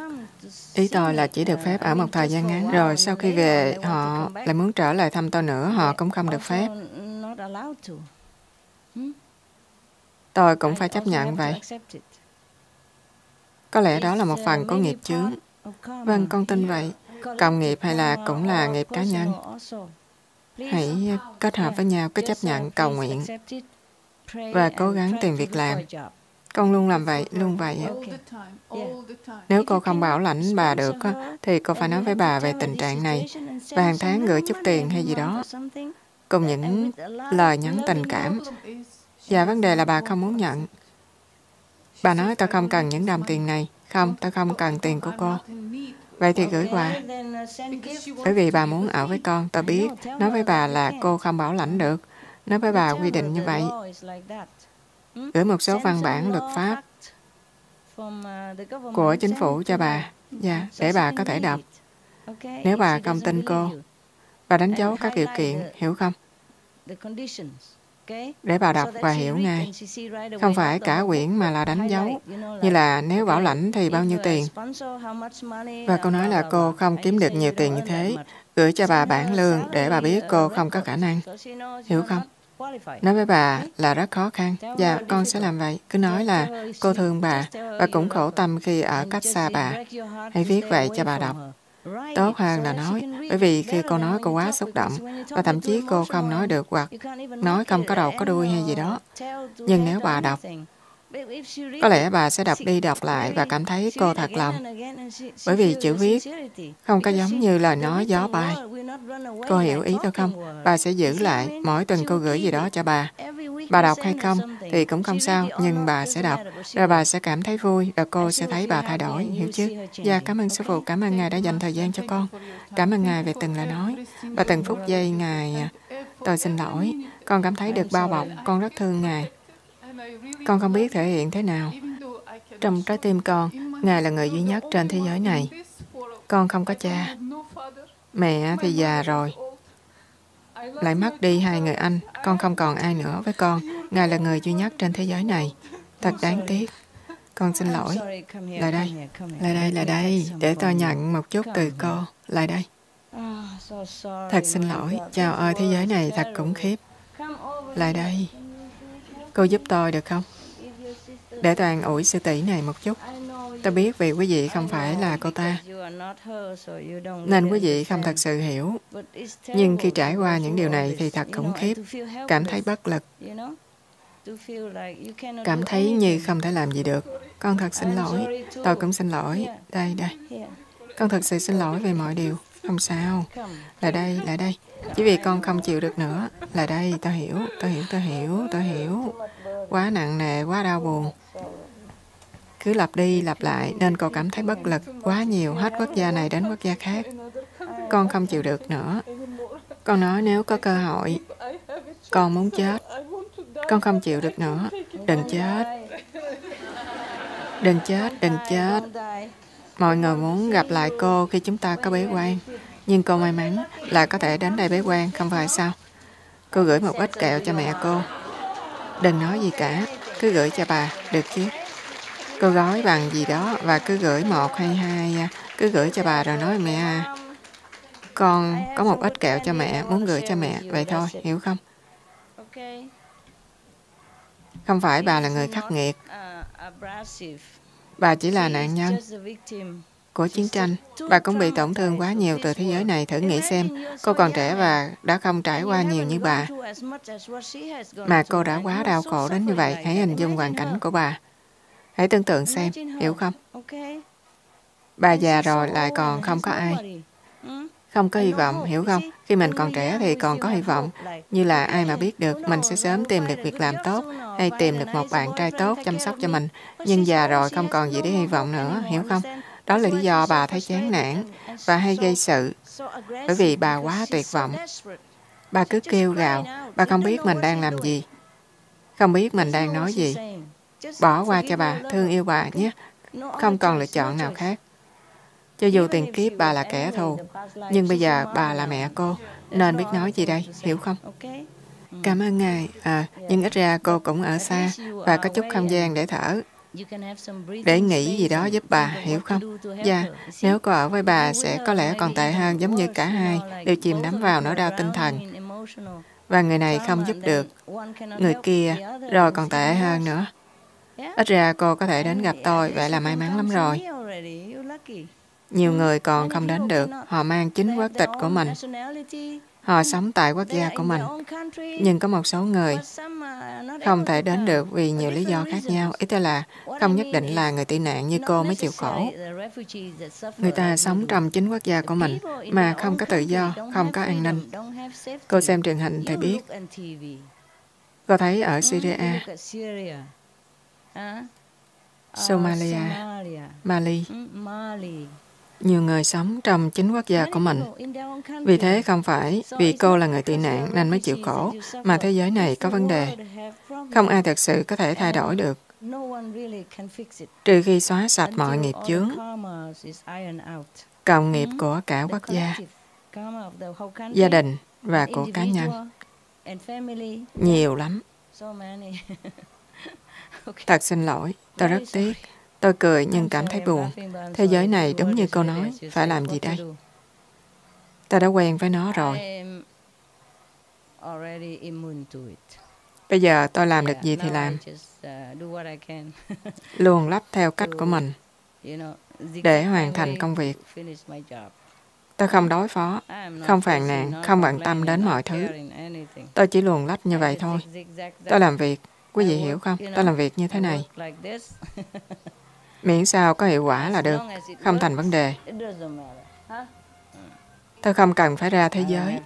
A: Ý tôi là chỉ được phép ở một thời gian ngắn. Rồi sau khi về, họ lại muốn trở lại thăm tôi nữa, họ cũng không được phép. Tôi cũng phải chấp nhận vậy. Có lẽ đó là một phần của nghiệp chướng. Vâng, con tin vậy. Cộng nghiệp hay là cũng là nghiệp cá nhân. Hãy kết hợp với nhau, cứ chấp nhận, cầu nguyện và cố gắng tìm việc làm. Con luôn làm vậy, luôn vậy. Nếu cô không bảo lãnh bà được, thì cô phải nói với bà về tình trạng này và hàng tháng gửi chút tiền hay gì đó, cùng những lời nhắn tình cảm. Và vấn đề là bà không muốn nhận. Bà nói tôi không cần những đồng tiền này. Không, tôi không cần tiền của cô. Vậy thì gửi quà. Bởi vì bà muốn ở với con, tôi biết. Nói với bà là cô không bảo lãnh được. Nói với bà quy định như vậy. Gửi một số văn bản luật pháp của chính phủ cho bà. Dạ, để bà có thể đọc. Nếu bà không tin cô, bà đánh dấu các điều kiện, hiểu không? Để bà đọc và hiểu ngay. Không phải cả quyển mà là đánh dấu. Như là nếu bảo lãnh thì bao nhiêu tiền. Và cô nói là cô không kiếm được nhiều tiền như thế. Gửi cho bà bản lương để bà biết cô không có khả năng. Hiểu không? Nói với bà là rất khó khăn. Dạ, con sẽ làm vậy. Cứ nói là cô thương bà và cũng khổ tâm khi ở cách xa bà. Hãy viết vậy cho bà đọc. Tốt hơn là nói, bởi vì khi cô nói cô quá xúc động và thậm chí cô không nói được hoặc nói không có đầu có đuôi hay gì đó. Nhưng nếu bà đọc, có lẽ bà sẽ đọc đi đọc lại và cảm thấy cô thật lòng. Bởi vì chữ viết không có giống như lời nói gió bay. Cô hiểu ý tôi không? Bà sẽ giữ lại mỗi tuần cô gửi gì đó cho bà. Bà đọc hay không thì cũng không sao, nhưng bà sẽ đọc. Rồi bà sẽ cảm thấy vui và cô sẽ thấy bà thay đổi, hiểu chứ? Dạ, cảm ơn sư phụ, cảm ơn Ngài đã dành thời gian cho con. Cảm ơn Ngài về từng lời nói và từng phút giây Ngài. À, tôi xin lỗi, con cảm thấy được bao bọc, con rất thương Ngài. Con không biết thể hiện thế nào. Trong trái tim con, Ngài là người duy nhất trên thế giới này. Con không có cha. Mẹ thì già rồi. Lại mất đi hai người anh. Con không còn ai nữa với con. Ngài là người duy nhất trên thế giới này. Thật đáng tiếc. Con xin lỗi. Lại đây. Lại đây, lại đây. Để tôi nhận một chút từ cô. Lại đây. Thật xin lỗi. Chào ơi, thế giới này thật khủng khiếp. Lại đây. Cô giúp tôi được không? Để toàn ủi sư tỷ này một chút. Tôi biết vì quý vị không phải là cô ta. Nên quý vị không thật sự hiểu. Nhưng khi trải qua những điều này thì thật khủng khiếp. Cảm thấy bất lực. Cảm thấy như không thể làm gì được. Con thật xin lỗi. Tôi cũng xin lỗi. Đây, đây. Con thật sự xin lỗi về mọi điều. Không sao. Lại đây, lại đây. Chỉ vì con không chịu được nữa. Lại đây, tôi hiểu, tôi hiểu, tôi hiểu, tôi hiểu. Quá nặng nề, quá đau buồn. Cứ lặp đi, lặp lại, nên cô cảm thấy bất lực quá nhiều, hết quốc gia này đến quốc gia khác. Con không chịu được nữa. Con nói nếu có cơ hội, con muốn chết. Con không chịu được nữa. Đừng chết. Đừng chết, đừng chết. Mọi người muốn gặp lại cô khi chúng ta có bế quan. Nhưng cô may mắn là có thể đến đây bế quan, không phải sao? Cô gửi một ít kẹo cho mẹ cô. Đừng nói gì cả, cứ gửi cho bà, được chứ? Cô gói bằng gì đó và cứ gửi một hay hai, à, cứ gửi cho bà rồi nói mẹ à. Con có một ít kẹo cho mẹ, muốn gửi cho mẹ, vậy thôi, hiểu không? Không phải bà là người khắc nghiệt. Bà chỉ là nạn nhân của chiến tranh. Bà cũng bị tổn thương quá nhiều từ thế giới này. Thử nghĩ xem, cô còn trẻ và đã không trải qua nhiều như bà. Mà cô đã quá đau khổ đến như vậy. Hãy hình dung hoàn cảnh của bà. Hãy tưởng tượng xem, hiểu không? Bà già rồi lại còn không có ai. Không có hy vọng, hiểu không? Khi mình còn trẻ thì còn có hy vọng. Như là ai mà biết được mình sẽ sớm tìm được việc làm tốt hay tìm được một bạn trai tốt chăm sóc cho mình. Nhưng già rồi không còn gì để hy vọng nữa, hiểu không? Đó là lý do bà thấy chán nản và hay gây sự. Bởi vì bà quá tuyệt vọng. Bà cứ kêu gào, bà không biết mình đang làm gì. Không biết mình đang nói gì. Bỏ qua cho bà, thương yêu bà nhé. Không còn lựa chọn nào khác. Cho dù tiền kiếp bà là kẻ thù, nhưng bây giờ bà là mẹ cô, nên biết nói gì đây, hiểu không? Cảm ơn Ngài. À, nhưng ít ra cô cũng ở xa và có chút không gian để thở. Để nghĩ gì đó giúp bà, hiểu không? Dạ, nếu cô ở với bà sẽ có lẽ còn tệ hơn giống như cả hai đều chìm đắm vào nỗi đau tinh thần. Và người này không giúp được. Người kia rồi còn tệ hơn nữa. Ít ra cô có thể đến gặp tôi, vậy là may mắn lắm rồi. Nhiều người còn không đến được, họ mang chính quốc tịch của mình. Họ sống tại quốc gia của mình. Nhưng có một số người không thể đến được vì nhiều lý do khác nhau. Ý tôi là không nhất định là người tị nạn như cô mới chịu khổ. Người ta sống trong chính quốc gia của mình mà không có tự do, không có an ninh. Cô xem truyền hình thì biết. Cô thấy ở Syria, Somalia, Mali, nhiều người sống trong chính quốc gia của mình. Vì thế không phải vì cô là người tị nạn nên mới chịu khổ, mà thế giới này có vấn đề. Không ai thực sự có thể thay đổi được. Trừ khi xóa sạch mọi nghiệp chướng, cộng nghiệp của cả quốc gia, gia đình và của cá nhân. Nhiều lắm. <laughs> Thật xin lỗi, tôi rất tiếc. Tôi cười nhưng cảm thấy buồn. Thế giới này đúng như cô nói, phải làm gì đây? Ta đã quen với nó rồi. Bây giờ tôi làm được gì thì làm. <laughs> Luôn lắp theo cách của mình để hoàn thành công việc. Tôi không đối phó, không phàn nàn, không bận tâm đến mọi thứ. Tôi chỉ luồn lách như vậy thôi. Tôi làm việc, quý vị hiểu không? Tôi làm việc như thế này. Miễn sao có hiệu quả là được, không thành vấn đề. Tôi không cần phải ra thế giới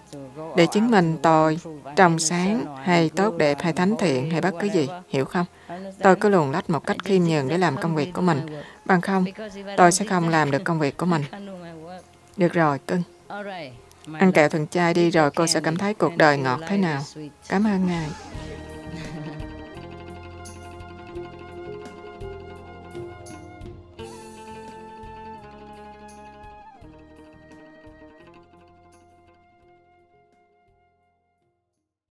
A: để chứng minh tôi trong sáng hay tốt đẹp hay thánh thiện hay bất cứ gì, hiểu không? Tôi cứ luồn lách một cách khiêm nhường để làm công việc của mình. Bằng không, tôi sẽ không làm được công việc của mình. Được rồi, cưng. Ăn kẹo thuần chai đi rồi cô sẽ cảm thấy cuộc đời ngọt thế nào. Cảm ơn Ngài.